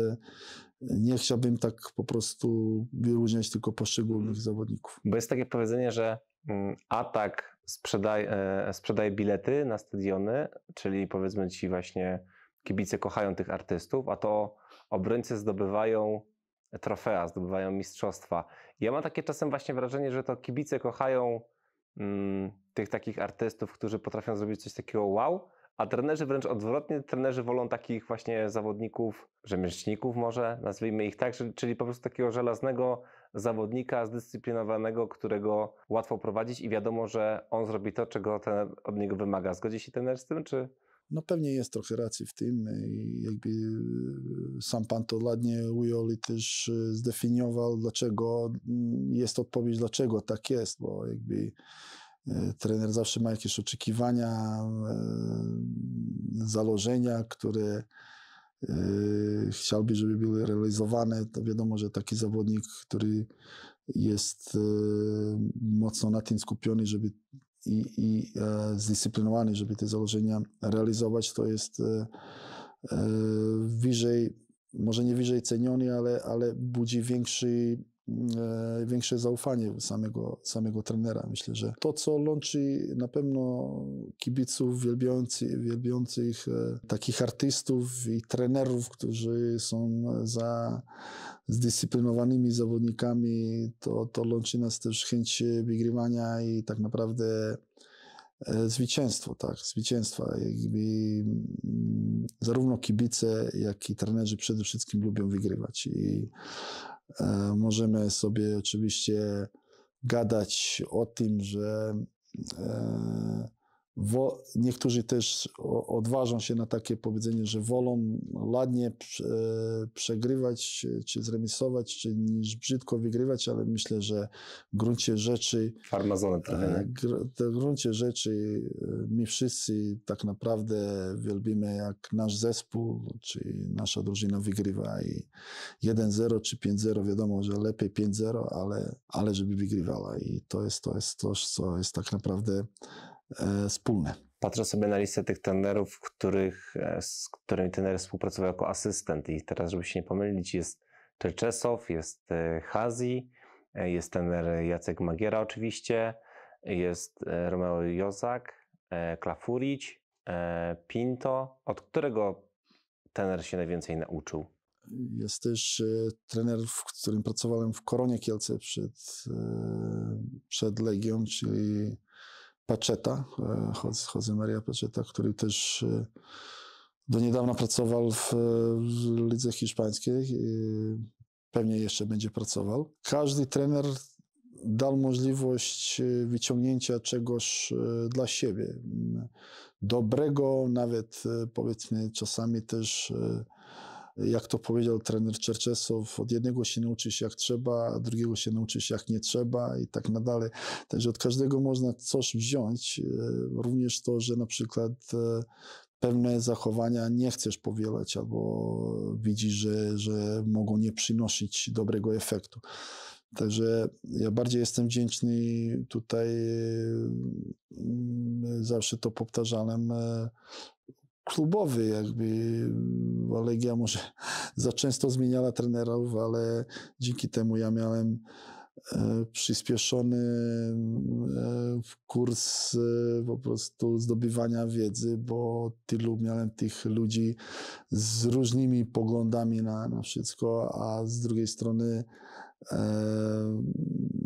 nie chciałbym tak po prostu wyróżniać tylko poszczególnych zawodników. Bo jest takie powiedzenie, że mm, atak sprzedaje, sprzedaje bilety na stadiony, czyli powiedzmy ci właśnie kibice kochają tych artystów, a to obrońcy zdobywają trofea, zdobywają mistrzostwa. ja mam takie czasem właśnie wrażenie, że to kibice kochają mm, tych takich artystów, którzy potrafią zrobić coś takiego wow, a trenerzy wręcz odwrotnie, trenerzy wolą takich właśnie zawodników, rzemieślników może, nazwijmy ich tak, czyli po prostu takiego żelaznego zawodnika zdyscyplinowanego, którego łatwo prowadzić i wiadomo, że on zrobi to, czego ten od niego wymaga. Zgodzi się trener z tym, czy... No pewnie jest trochę racji w tym i jakby e, sam pan to ładnie ujął i też e, zdefiniował, dlaczego mm, jest odpowiedź, dlaczego tak jest, bo jakby e, trener zawsze ma jakieś oczekiwania, założenia, które chciałby, żeby były realizowane, to wiadomo, że taki zawodnik, który jest yy, mocno na tym skupiony, żeby i, i e, zdyscyplinowany, żeby te założenia realizować, to jest e, e, wyżej, może nie wyżej ceniony, ale, ale budzi większy większe zaufanie samego, samego trenera. Myślę, że to, co łączy na pewno kibiców wielbiących, wielbiących e, takich artystów i trenerów, którzy są za zdyscyplinowanymi zawodnikami, to, to łączy nas też chęć wygrywania i tak naprawdę e, zwycięstwo, tak, zwycięstwa. Jakby, mm, zarówno kibice, jak i trenerzy przede wszystkim lubią wygrywać i e, możemy sobie oczywiście gadać o tym, że e, wo, niektórzy też odważą się na takie powiedzenie, że wolą ładnie przegrywać, czy zremisować, czy niż brzydko wygrywać, ale myślę, że w gruncie rzeczy farmazony trochę. W gruncie rzeczy e, my wszyscy tak naprawdę wielbimy, jak nasz zespół, czy nasza drużyna wygrywa i 1-0 czy 5-0, wiadomo, że lepiej 5-0, ale, ale żeby wygrywała i to jest to, jest to co jest tak naprawdę E, wspólne. Patrzę sobie na listę tych trenerów, których, e, z którymi trener współpracował jako asystent i teraz, żeby się nie pomylić, jest Czerczesow, jest e, Hazi, jest trener Jacek Magiera oczywiście, jest Romeo Jozak, Klafurić, Pinto. Od którego trener się najwięcej nauczył? Jest też trener, w którym pracowałem w Koronie Kielce przed, przed Legią, czyli Paczeta, e, Jose Maria Paczeta, który też e, do niedawna pracował w lidze hiszpańskiej. Pewnie jeszcze będzie pracował. Każdy trener dał możliwość e, wyciągnięcia czegoś dla siebie. Dobrego, nawet powiedzmy czasami też jak to powiedział trener Czerczesow, od jednego się nauczysz jak trzeba, a drugiego się nauczysz jak nie trzeba i tak dalej. Także od każdego można coś wziąć. E, również to, że na przykład e, pewne zachowania nie chcesz powielać albo widzisz, że, że mogą nie przynosić dobrego efektu. Także ja bardziej jestem wdzięczny tutaj, mm, zawsze to powtarzałem, e, klubowy, jakby Legia może za często zmieniała trenerów, ale dzięki temu ja miałem e, przyspieszony e, kurs e, po prostu zdobywania wiedzy, bo tylu miałem tych ludzi z różnymi poglądami na, na wszystko, a z drugiej strony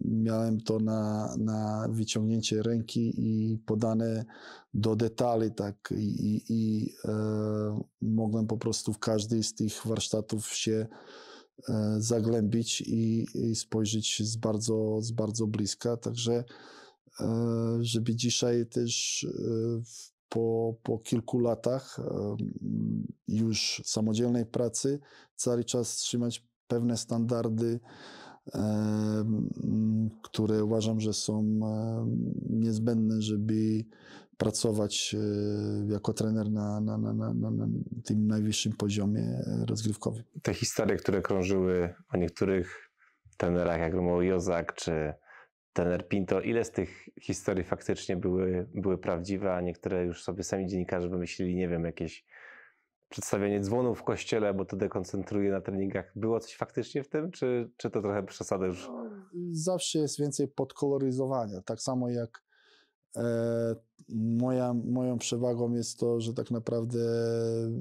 miałem to na, na wyciągnięcie ręki i podane do detali, tak, i, i e, mogłem po prostu w każdej z tych warsztatów się e, zagłębić i, i, spojrzeć z bardzo, z bardzo bliska, także e, żeby dzisiaj też e, po, po kilku latach e, już samodzielnej pracy cały czas trzymać pewne standardy które uważam, że są niezbędne, żeby pracować e, jako trener na, na, na, na, na tym najwyższym poziomie rozgrywkowym. Te historie, które krążyły o niektórych trenerach, jak Romo Jozak czy trener Pinto, ile z tych historii faktycznie były, były prawdziwe, a niektóre już sobie sami dziennikarze wymyślili, nie wiem, jakieś przedstawianie dzwonów w kościele, bo to dekoncentruje na treningach. Było coś faktycznie w tym, czy, czy to trochę przesada już? No, zawsze jest więcej podkoloryzowania. Tak samo jak moja, moją przewagą jest to, że tak naprawdę e,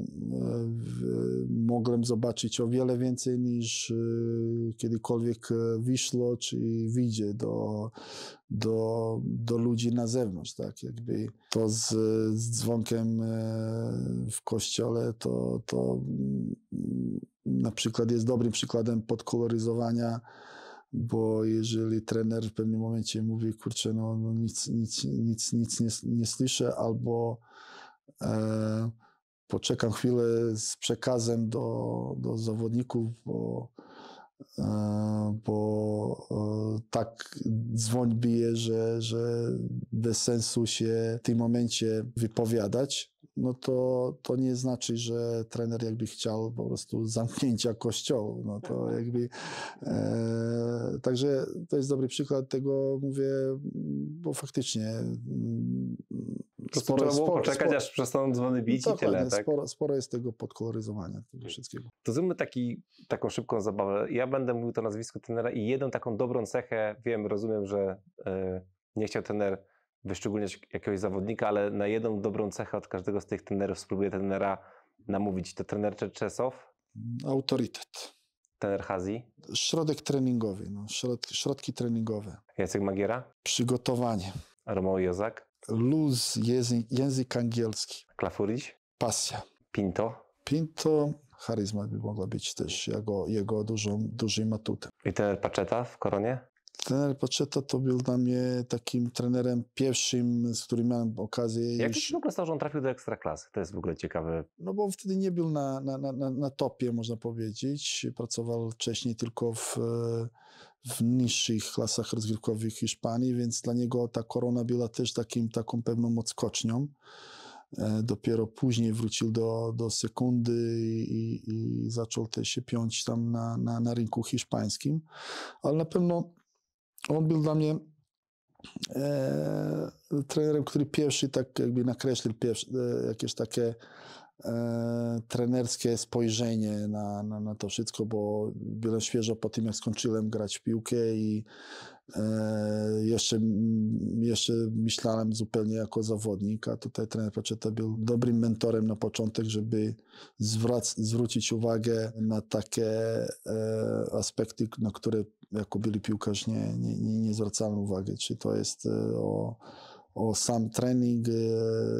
mogłem zobaczyć o wiele więcej niż e, kiedykolwiek wyszło, czy wyjdzie do, do, do ludzi na zewnątrz. Tak? Jakby to z, z dzwonkiem w kościele to, to mm, na przykład jest dobrym przykładem podkoloryzowania bo jeżeli trener w pewnym momencie mówi, kurczę, no, no nic, nic, nic, nic nie, nie słyszę, albo e, poczekam chwilę z przekazem do, do zawodników, bo, e, bo e, tak dzwoń bije, że, że bez sensu się w tym momencie wypowiadać no to, to nie znaczy, że trener jakby chciał po prostu zamknięcia kościołu. No to mhm. jakby, e, także to jest dobry przykład tego, mówię, bo faktycznie mm, po sporo, trzeba było sporo, poczekać, sporo, aż przestaną dzwony bić no, i tyle, tak? Sporo, sporo jest tego podkoloryzowania tego wszystkiego. To zróbmy taki, taką szybką zabawę. Ja będę mówił to nazwisko trenera i jedną taką dobrą cechę, wiem, rozumiem, że e, nie chciał trener wyszczególniać jakiegoś zawodnika, ale na jedną dobrą cechę od każdego z tych trenerów spróbuję trenera namówić. To trener Czeczesow? Autorytet. Trener Hazi? Środek treningowy, no, środ, środki treningowe. Jacek Magiera? Przygotowanie. Romeo Jozak? luz, język, język angielski, Klafurić? pasja. Pinto? Pinto, charyzma by mogła być też jego, jego dużą, dużym atutem. I trener Paczeta w Koronie? Trener Pacetta to był dla mnie takim trenerem pierwszym, z którym miałem okazję Jak już... się w ogóle stało, że on trafił do Ekstraklasy? To jest w ogóle ciekawe. No bo wtedy nie był na, na, na, na- topie, można powiedzieć. Pracował wcześniej tylko w, w niższych klasach rozgrywkowych Hiszpanii, więc dla niego ta korona była też takim, taką pewną odskocznią. E, Dopiero później wrócił do, do sekundy i, i zaczął też się piąć tam na, na, na rynku hiszpańskim. Ale na pewno on był dla mnie e, trenerem, który pierwszy tak jakby nakreślił pierwszy, e, jakieś takie e, trenerskie spojrzenie na, na, na to wszystko, bo byłem świeżo po tym, jak skończyłem grać w piłkę i e, jeszcze, jeszcze myślałem zupełnie jako zawodnik, a tutaj trener Paczeta był dobrym mentorem na początek, żeby zwrac, zwrócić uwagę na takie e, aspekty, na które jako byli piłkarz nie, nie, nie, zwracałem uwagi, czy to jest e, o, o sam trening, e,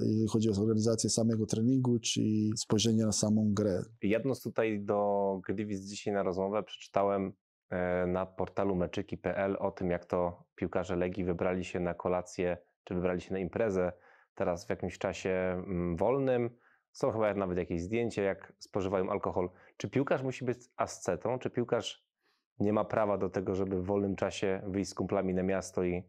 jeżeli chodzi o organizację samego treningu, czy spojrzenie na samą grę. Jadąc tutaj do Gliwic dzisiaj na rozmowę, przeczytałem e, na portalu meczyki.pl o tym, jak to piłkarze Legii wybrali się na kolację, czy wybrali się na imprezę teraz w jakimś czasie mm, wolnym. Są chyba nawet jakieś zdjęcia, jak spożywają alkohol. Czy piłkarz musi być ascetą? Czy piłkarz nie ma prawa do tego, żeby w wolnym czasie wyjść z kumplami na miasto i,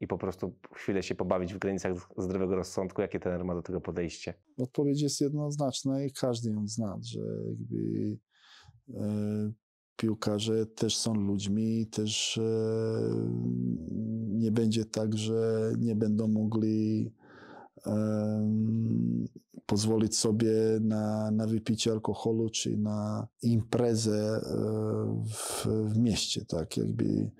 i po prostu chwilę się pobawić w granicach zdrowego rozsądku? Jakie trener ma do tego podejście? Odpowiedź jest jednoznaczna i każdy ją zna, że jakby e, piłkarze też są ludźmi, też e, nie będzie tak, że nie będą mogli pozwolić sobie na, na wypicie alkoholu czy na imprezę e, w, w mieście, tak? Jakby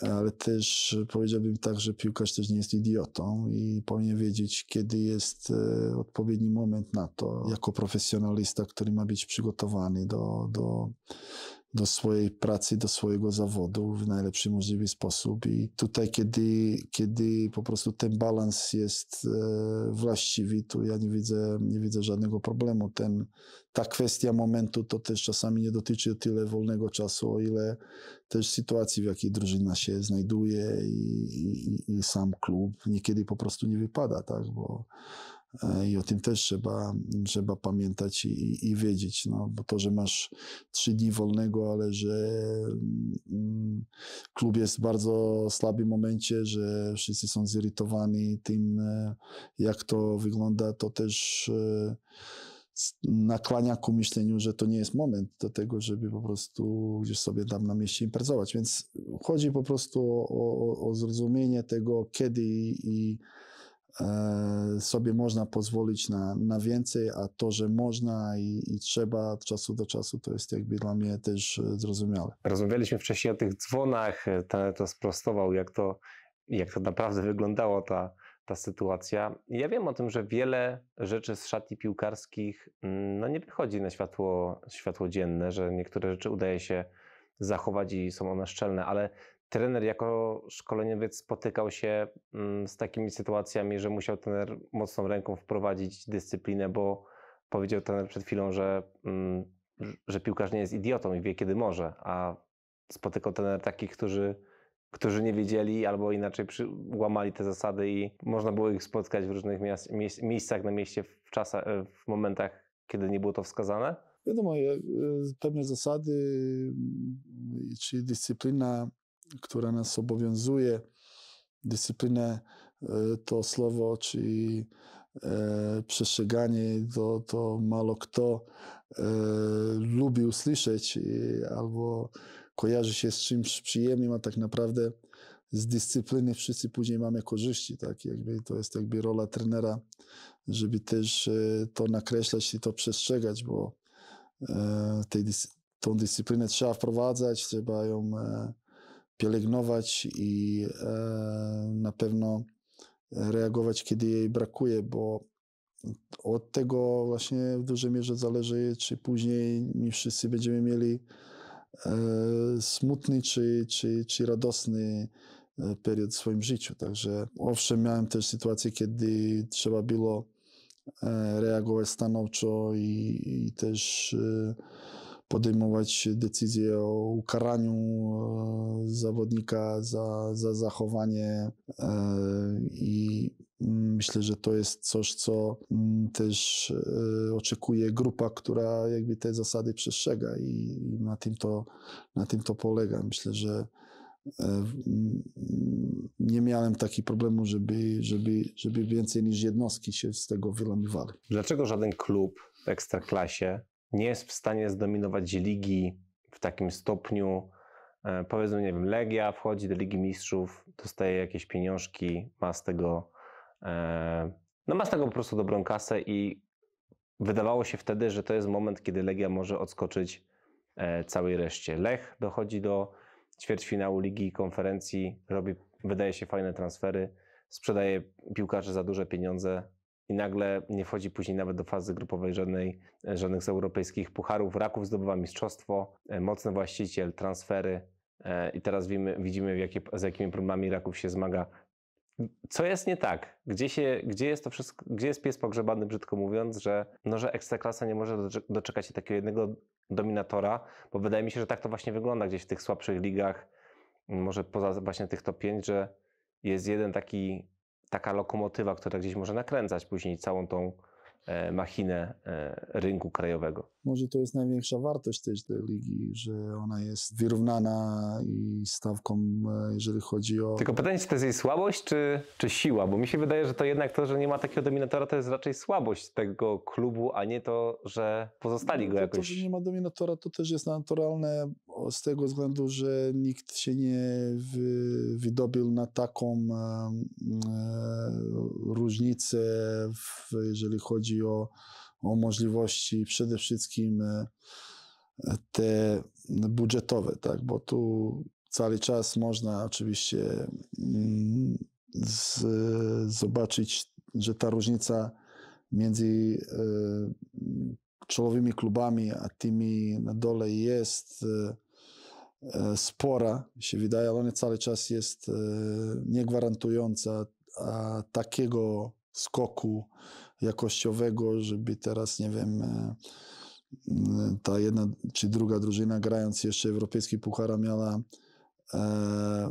ale też powiedziałbym tak, że piłkarz też nie jest idiotą i powinien wiedzieć, kiedy jest e, odpowiedni moment na to, jako profesjonalista, który ma być przygotowany do, do, do swojej pracy, do swojego zawodu w najlepszy możliwy sposób. I tutaj, kiedy, kiedy po prostu ten balans jest e, właściwy, to ja nie widzę, nie widzę żadnego problemu. Ten, ta kwestia momentu to też czasami nie dotyczy tyle wolnego czasu, o ile też sytuacji, w jakiej drużyna się znajduje i, i, i sam klub niekiedy po prostu nie wypada, tak, bo i o tym też trzeba, trzeba pamiętać i, i- wiedzieć, no, bo to, że masz trzy dni wolnego, ale że mm, klub jest w bardzo słabym momencie, że wszyscy są zirytowani tym, e, jak to wygląda, to też e, nakłania ku myśleniu, że to nie jest moment do tego, żeby po prostu gdzieś sobie tam na mieście imprezować. Więc chodzi po prostu o, o, o zrozumienie tego, kiedy i, i e, sobie można pozwolić na, na więcej, a to, że można i, i trzeba od czasu do czasu, to jest jakby dla mnie też e, zrozumiałe. Rozmawialiśmy wcześniej o tych dzwonach, e, ten to sprostował, jak to, jak to naprawdę wyglądało ta, ta sytuacja. Ja wiem o tym, że wiele rzeczy z szatni piłkarskich mm, no nie wychodzi na światło, światło dzienne, że niektóre rzeczy udaje się zachować i są one szczelne, ale trener jako szkoleniowiec spotykał się mm, z takimi sytuacjami, że musiał trener mocną ręką wprowadzić dyscyplinę, bo powiedział trener przed chwilą, że, mm, że piłkarz nie jest idiotą i wie kiedy może, a spotykał trener takich, którzy, którzy nie wiedzieli albo inaczej przy, łamali te zasady i można było ich spotkać w różnych miast, miejsc, miejscach na mieście w, czasach, w momentach, kiedy nie było to wskazane? Wiadomo, e, e, pewne zasady, czy dyscyplina, która nas obowiązuje, dyscyplinę e, to słowo, czy e, przestrzeganie, to, to mało kto e, lubi usłyszeć albo kojarzy się z czymś przyjemnym, a tak naprawdę z dyscypliny wszyscy później mamy korzyści, tak, jakby to jest jakby rola trenera, żeby też to nakreślać i to przestrzegać, bo tej, tą dyscyplinę trzeba wprowadzać, trzeba ją pielęgnować i e, na pewno reagować, kiedy jej brakuje, bo od tego właśnie w dużej mierze zależy, czy później my wszyscy będziemy mieli e, smutny czy, czy, czy radosny period w swoim życiu. Także owszem, miałem też sytuację, kiedy trzeba było reagować stanowczo i, i też podejmować decyzje o ukaraniu zawodnika za, za zachowanie i Myślę, że to jest coś, co mm, też e, oczekuje grupa, która jakby te zasady przestrzega i na tym to, na tym to polega. Myślę, że e, nie miałem takiego problemu, żeby, żeby, żeby więcej niż jednostki się z tego wylądowały. Dlaczego żaden klub w ekstraklasie nie jest w stanie zdominować ligi w takim stopniu, e, powiedzmy, nie wiem, Legia wchodzi do Ligi Mistrzów, dostaje jakieś pieniążki, ma z tego E, no ma z tego po prostu dobrą kasę i wydawało się wtedy, że to jest moment, kiedy Legia może odskoczyć e, całej reszcie. Lech dochodzi do ćwierćfinału Ligi Konferencji, robi, wydaje się, fajne transfery, sprzedaje piłkarzy za duże pieniądze i nagle nie wchodzi później nawet do fazy grupowej żadnej, żadnych z europejskich pucharów. Raków zdobywa mistrzostwo, e, mocny właściciel, transfery i teraz widzimy, widzimy jakie, z jakimi problemami Raków się zmaga co jest nie tak? Gdzie, się, gdzie jest to wszystko, gdzie jest pies pogrzebany, brzydko mówiąc, że, no, że ekstraklasa nie może doczekać się takiego jednego dominatora, bo wydaje mi się, że tak to właśnie wygląda gdzieś w tych słabszych ligach, może poza właśnie tych top 5, że jest jeden taki, taka lokomotywa, która gdzieś może nakręcać później całą tą machinę e, rynku krajowego. Może to jest największa wartość też tej ligi, że ona jest wyrównana i stawką, e, jeżeli chodzi o... Tylko pytanie, czy to jest jej słabość, czy, czy siła? Bo mi się wydaje, że to jednak to, że nie ma takiego dominatora, to jest raczej słabość tego klubu, a nie to, że pozostali no, go jakoś... To, że nie ma dominatora, to też jest naturalne z tego względu, że nikt się nie wy, wydobył na taką e, różnicę, w, jeżeli chodzi o, o możliwości przede wszystkim e, te budżetowe, tak, bo tu cały czas można oczywiście mm, z, zobaczyć, że ta różnica między e, czołowymi klubami, a tymi na dole jest e, spora, się wydaje, ale ona cały czas jest niegwarantująca takiego skoku jakościowego, żeby teraz, nie wiem, e, ta jedna czy druga drużyna grając jeszcze Europejski Puchara miała, e,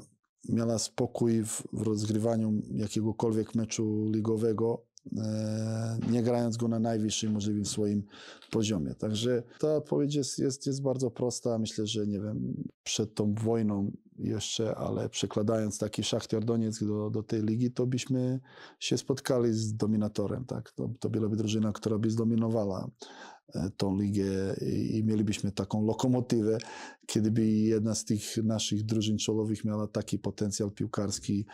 miała spokój w, w rozgrywaniu jakiegokolwiek meczu ligowego, e, nie grając go na najwyższym możliwym swoim poziomie. Także ta odpowiedź jest, jest, jest bardzo prosta. Myślę, że nie wiem, przed tą wojną jeszcze, ale przekładając taki Szachtiar Donieck do, do tej ligi, to byśmy się spotkali z dominatorem, tak? To, to byłaby drużyna, która by zdominowała e, tą ligę i, i mielibyśmy taką lokomotywę, kiedy by jedna z tych naszych drużyn czołowych miała taki potencjał piłkarski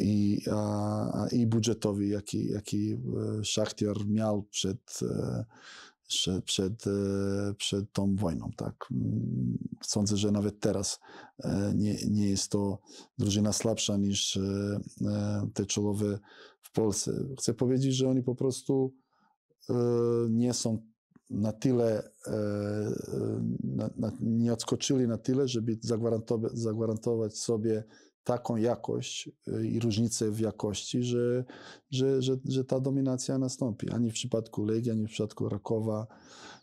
i, a, i budżetowy, jaki, jaki e, Szachtiar miał przed e, przed, przed, e, przed tą wojną. Tak. Mm, sądzę, że nawet teraz e, nie, nie jest to drużyna słabsza niż e, te czołowe w Polsce. Chcę powiedzieć, że oni po prostu nie są na tyle, na, na, nie odskoczyli na tyle, żeby zagwarantować, zagwarantować sobie taką jakość y, i różnicę w jakości, że, że, że, że ta dominacja nastąpi. Ani w przypadku Legii, ani w przypadku Rakowa,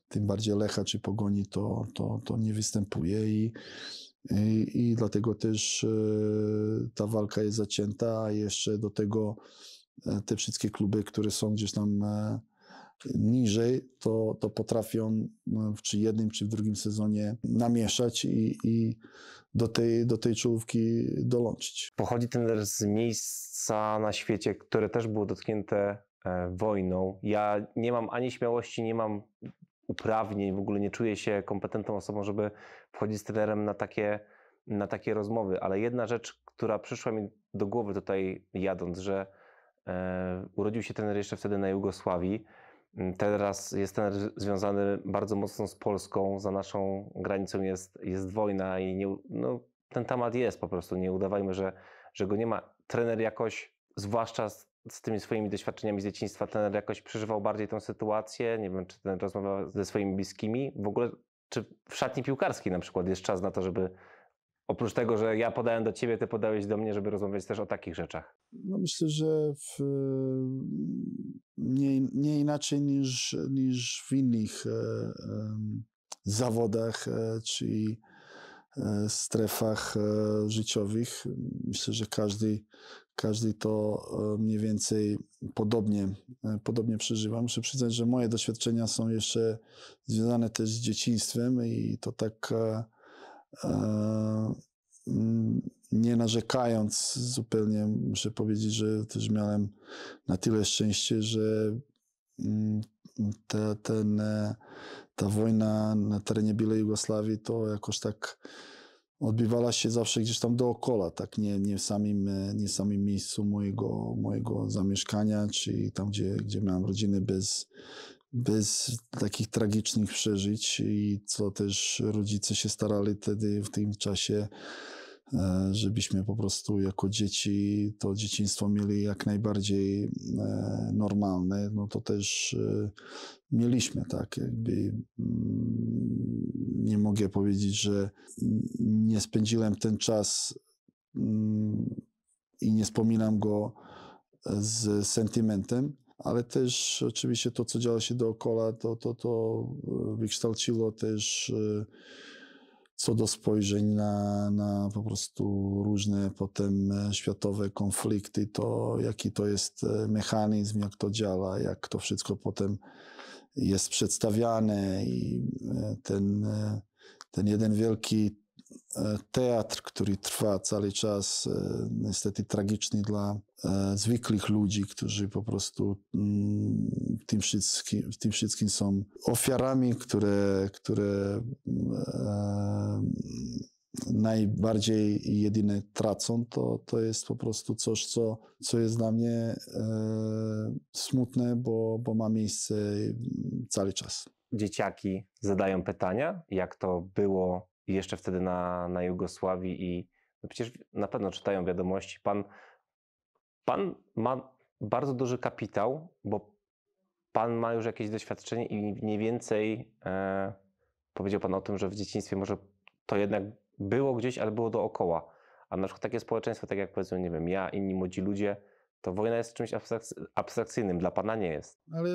tym bardziej Lecha czy Pogoni to, to, to nie występuje i, i, i dlatego też y, ta walka jest zacięta, a jeszcze do tego e, te wszystkie kluby, które są gdzieś tam e, niżej, to, to potrafią no, czy jednym, czy w drugim sezonie namieszać i, i do tej, do tej czołówki dołączyć. Pochodzi ten z miejsca na świecie, które też było dotknięte e, wojną. Ja nie mam ani śmiałości, nie mam uprawnień, w ogóle nie czuję się kompetentną osobą, żeby wchodzić z trenerem na takie, na takie rozmowy, ale jedna rzecz, która przyszła mi do głowy tutaj jadąc, że e, urodził się trener jeszcze wtedy na Jugosławii, teraz jest ten związany bardzo mocno z Polską. Za naszą granicą jest, jest wojna i nie, no, ten temat jest po prostu. Nie udawajmy, że, że go nie ma. Trener jakoś, zwłaszcza z, z tymi swoimi doświadczeniami z dzieciństwa, trener jakoś przeżywał bardziej tę sytuację. Nie wiem, czy ten rozmawiał ze swoimi bliskimi. W ogóle, czy w szatni piłkarskiej na przykład jest czas na to, żeby Oprócz tego, że ja podałem do ciebie, ty podałeś do mnie, żeby rozmawiać też o takich rzeczach. No myślę, że w, nie, nie inaczej niż, niż w innych e, e, zawodach e, czy e, strefach e, życiowych. Myślę, że każdy, każdy to e, mniej więcej podobnie, podobnie przeżywa. Muszę przyznać, że moje doświadczenia są jeszcze związane też z dzieciństwem i to tak nie narzekając zupełnie, muszę powiedzieć, że też miałem na tyle szczęście, że mm, te, ten, e, ta wojna na terenie byłej Jugosławii to jakoś tak odbywała się zawsze gdzieś tam dookoła, tak nie, nie, w samym, e, nie w samym miejscu mojego, mojego zamieszkania, czy tam, gdzie, gdzie miałem rodzinę bez, bez takich tragicznych przeżyć i co też rodzice się starali wtedy w tym czasie e, żebyśmy po prostu jako dzieci to dzieciństwo mieli jak najbardziej e, normalne, no to też e, mieliśmy, tak, jakby mm, nie mogę powiedzieć, że nie spędziłem ten czas mm, i nie wspominam go z sentymentem, ale też oczywiście to, co działo się dookoła, to, to, to wykształciło też co do spojrzeń na, na po prostu różne potem światowe konflikty, to jaki to jest mechanizm, jak to działa, jak to wszystko potem jest przedstawiane i ten, ten jeden wielki teatr, który trwa cały czas, niestety tragiczny dla zwykłych ludzi, którzy po prostu w tym wszystkim, tym wszystkim są ofiarami, które, które najbardziej jedyne tracą, to, to jest po prostu coś, co, co jest dla mnie e, smutne, bo, bo ma miejsce cały czas. Dzieciaki zadają pytania, jak to było jeszcze wtedy na, na Jugosławii i no przecież na pewno czytają wiadomości. Pan, pan ma bardzo duży kapitał, bo pan ma już jakieś doświadczenie i mniej więcej e, powiedział pan o tym, że w dzieciństwie może to jednak było gdzieś, ale było dookoła. A na przykład takie społeczeństwo, tak jak powiedzmy, nie wiem, ja, inni młodzi ludzie, to wojna jest czymś abstrakcyjnym, dla pana nie jest. Ale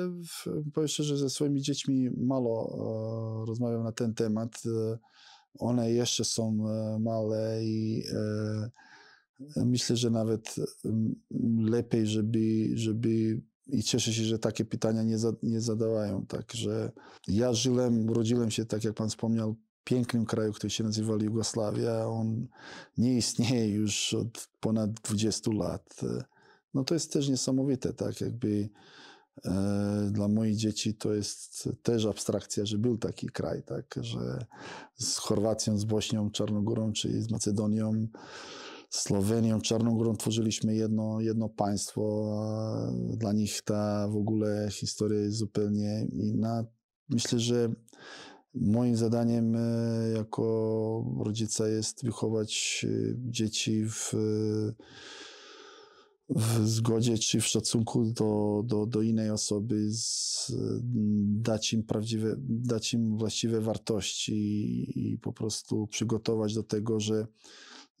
powiem szczerze, ze swoimi dziećmi mało e, rozmawiam na ten temat. E, one jeszcze są e, małe i e, myślę, że nawet lepiej, żeby, żeby i cieszę się, że takie pytania nie, za, nie zadawają. Także ja żyłem, urodziłem się, tak jak pan wspomniał, w pięknym kraju, który się nazywał Jugosławia. On nie istnieje już od ponad 20 lat. No to jest też niesamowite, tak jakby E, dla moich dzieci to jest też abstrakcja, że był taki kraj, tak, że z Chorwacją, z Bośnią, Czarnogórą, czy z Macedonią, Słowenią, Czarnogórą tworzyliśmy jedno, jedno państwo. Dla nich ta w ogóle historia jest zupełnie inna. Myślę, że moim zadaniem e, jako rodzica jest wychować e, dzieci w w zgodzie czy w szacunku do, do, do innej osoby, z, dać, im prawdziwe, dać im właściwe wartości i, i po prostu przygotować do tego, że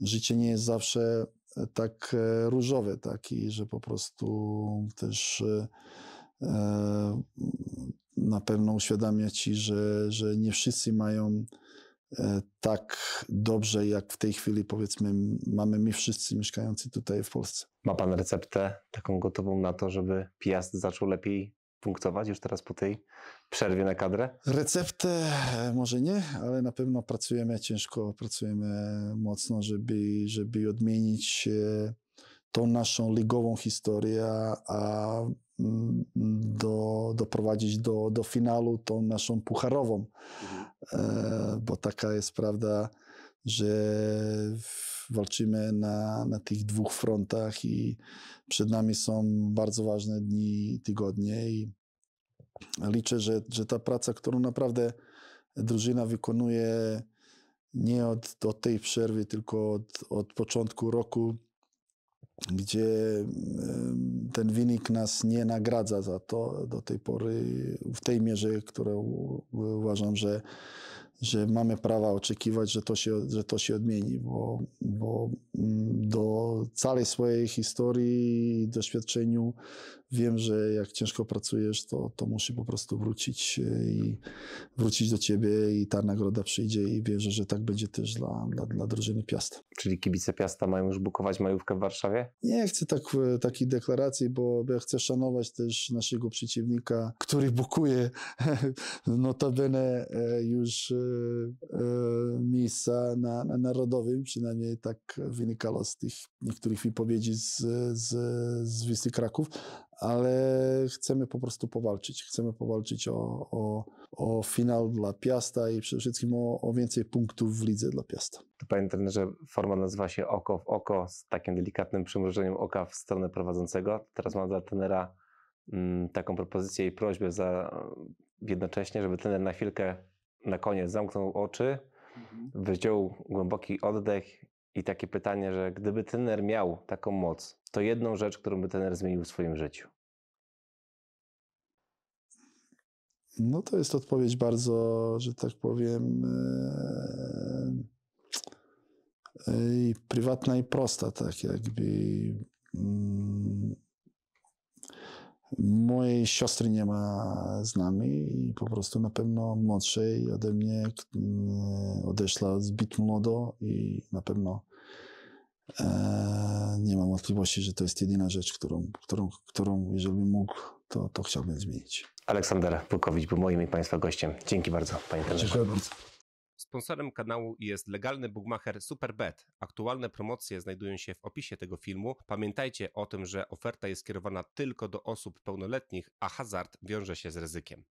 życie nie jest zawsze tak e, różowe, tak, i że po prostu też e, e, na pewno uświadamia ci, że, że nie wszyscy mają E, tak dobrze, jak w tej chwili powiedzmy mamy my wszyscy mieszkający tutaj w Polsce. Ma Pan receptę taką gotową na to, żeby Piast zaczął lepiej funkcjonować już teraz po tej przerwie na kadrę? Receptę e, może nie, ale na pewno pracujemy ciężko, pracujemy mocno, żeby, żeby odmienić e, tą naszą ligową historię, a do, doprowadzić do, do finału tą naszą pucharową. Mhm. E, bo taka jest prawda, że walczymy na, na tych dwóch frontach i przed nami są bardzo ważne dni, tygodnie i liczę, że, że ta praca, którą naprawdę drużyna wykonuje nie od, od tej przerwy, tylko od, od początku roku, gdzie ten wynik nas nie nagradza za to do tej pory w tej mierze, którą uważam, że, że mamy prawa oczekiwać, że to się, że to się odmieni, bo, bo mm, do całej swojej historii i doświadczeniu wiem, że jak ciężko pracujesz, to, to musi po prostu wrócić e, i wrócić do ciebie i ta nagroda przyjdzie i wierzę, że tak będzie też dla, dla, dla drużyny Piasta. Czyli kibice Piasta mają już bukować majówkę w Warszawie? Nie chcę tak, e, takiej deklaracji, bo ja chcę szanować też naszego przeciwnika, który bukuje notabene e, już miejsca na, na narodowym, przynajmniej tak wynikało z tych niektórych wypowiedzi z, z, z Wisły Kraków, ale chcemy po prostu powalczyć. Chcemy powalczyć o, o, o finał dla Piasta i przede wszystkim o, o więcej punktów w lidze dla Piasta. To panie trenerze, forma nazywa się oko w oko z takim delikatnym przymrużeniem oka w stronę prowadzącego. Teraz mam dla trenera mm, taką propozycję i prośbę za, jednocześnie, żeby trener na chwilkę na koniec zamknął oczy, mhm. wziął głęboki oddech i takie pytanie, że gdyby trener miał taką moc, to jedną rzecz, którą by trener zmienił w swoim życiu? No to jest odpowiedź bardzo, że tak powiem, yy, prywatna i prosta, tak jakby. Yy, Mojej siostry nie ma z nami i po prostu na pewno młodszej ode mnie odeszła zbyt młodo i na pewno nie mam wątpliwości, że to jest jedyna rzecz, którą, którą, którą jeżeli mógł, to, to chciałbym zmienić. Aleksander Pukowicz był moim i Państwa gościem. Dzięki bardzo, Panie trenerze. Dziękuję bardzo. Sponsorem kanału jest legalny bookmacher Superbet. Aktualne promocje znajdują się w opisie tego filmu. Pamiętajcie o tym, że oferta jest skierowana tylko do osób pełnoletnich, a hazard wiąże się z ryzykiem.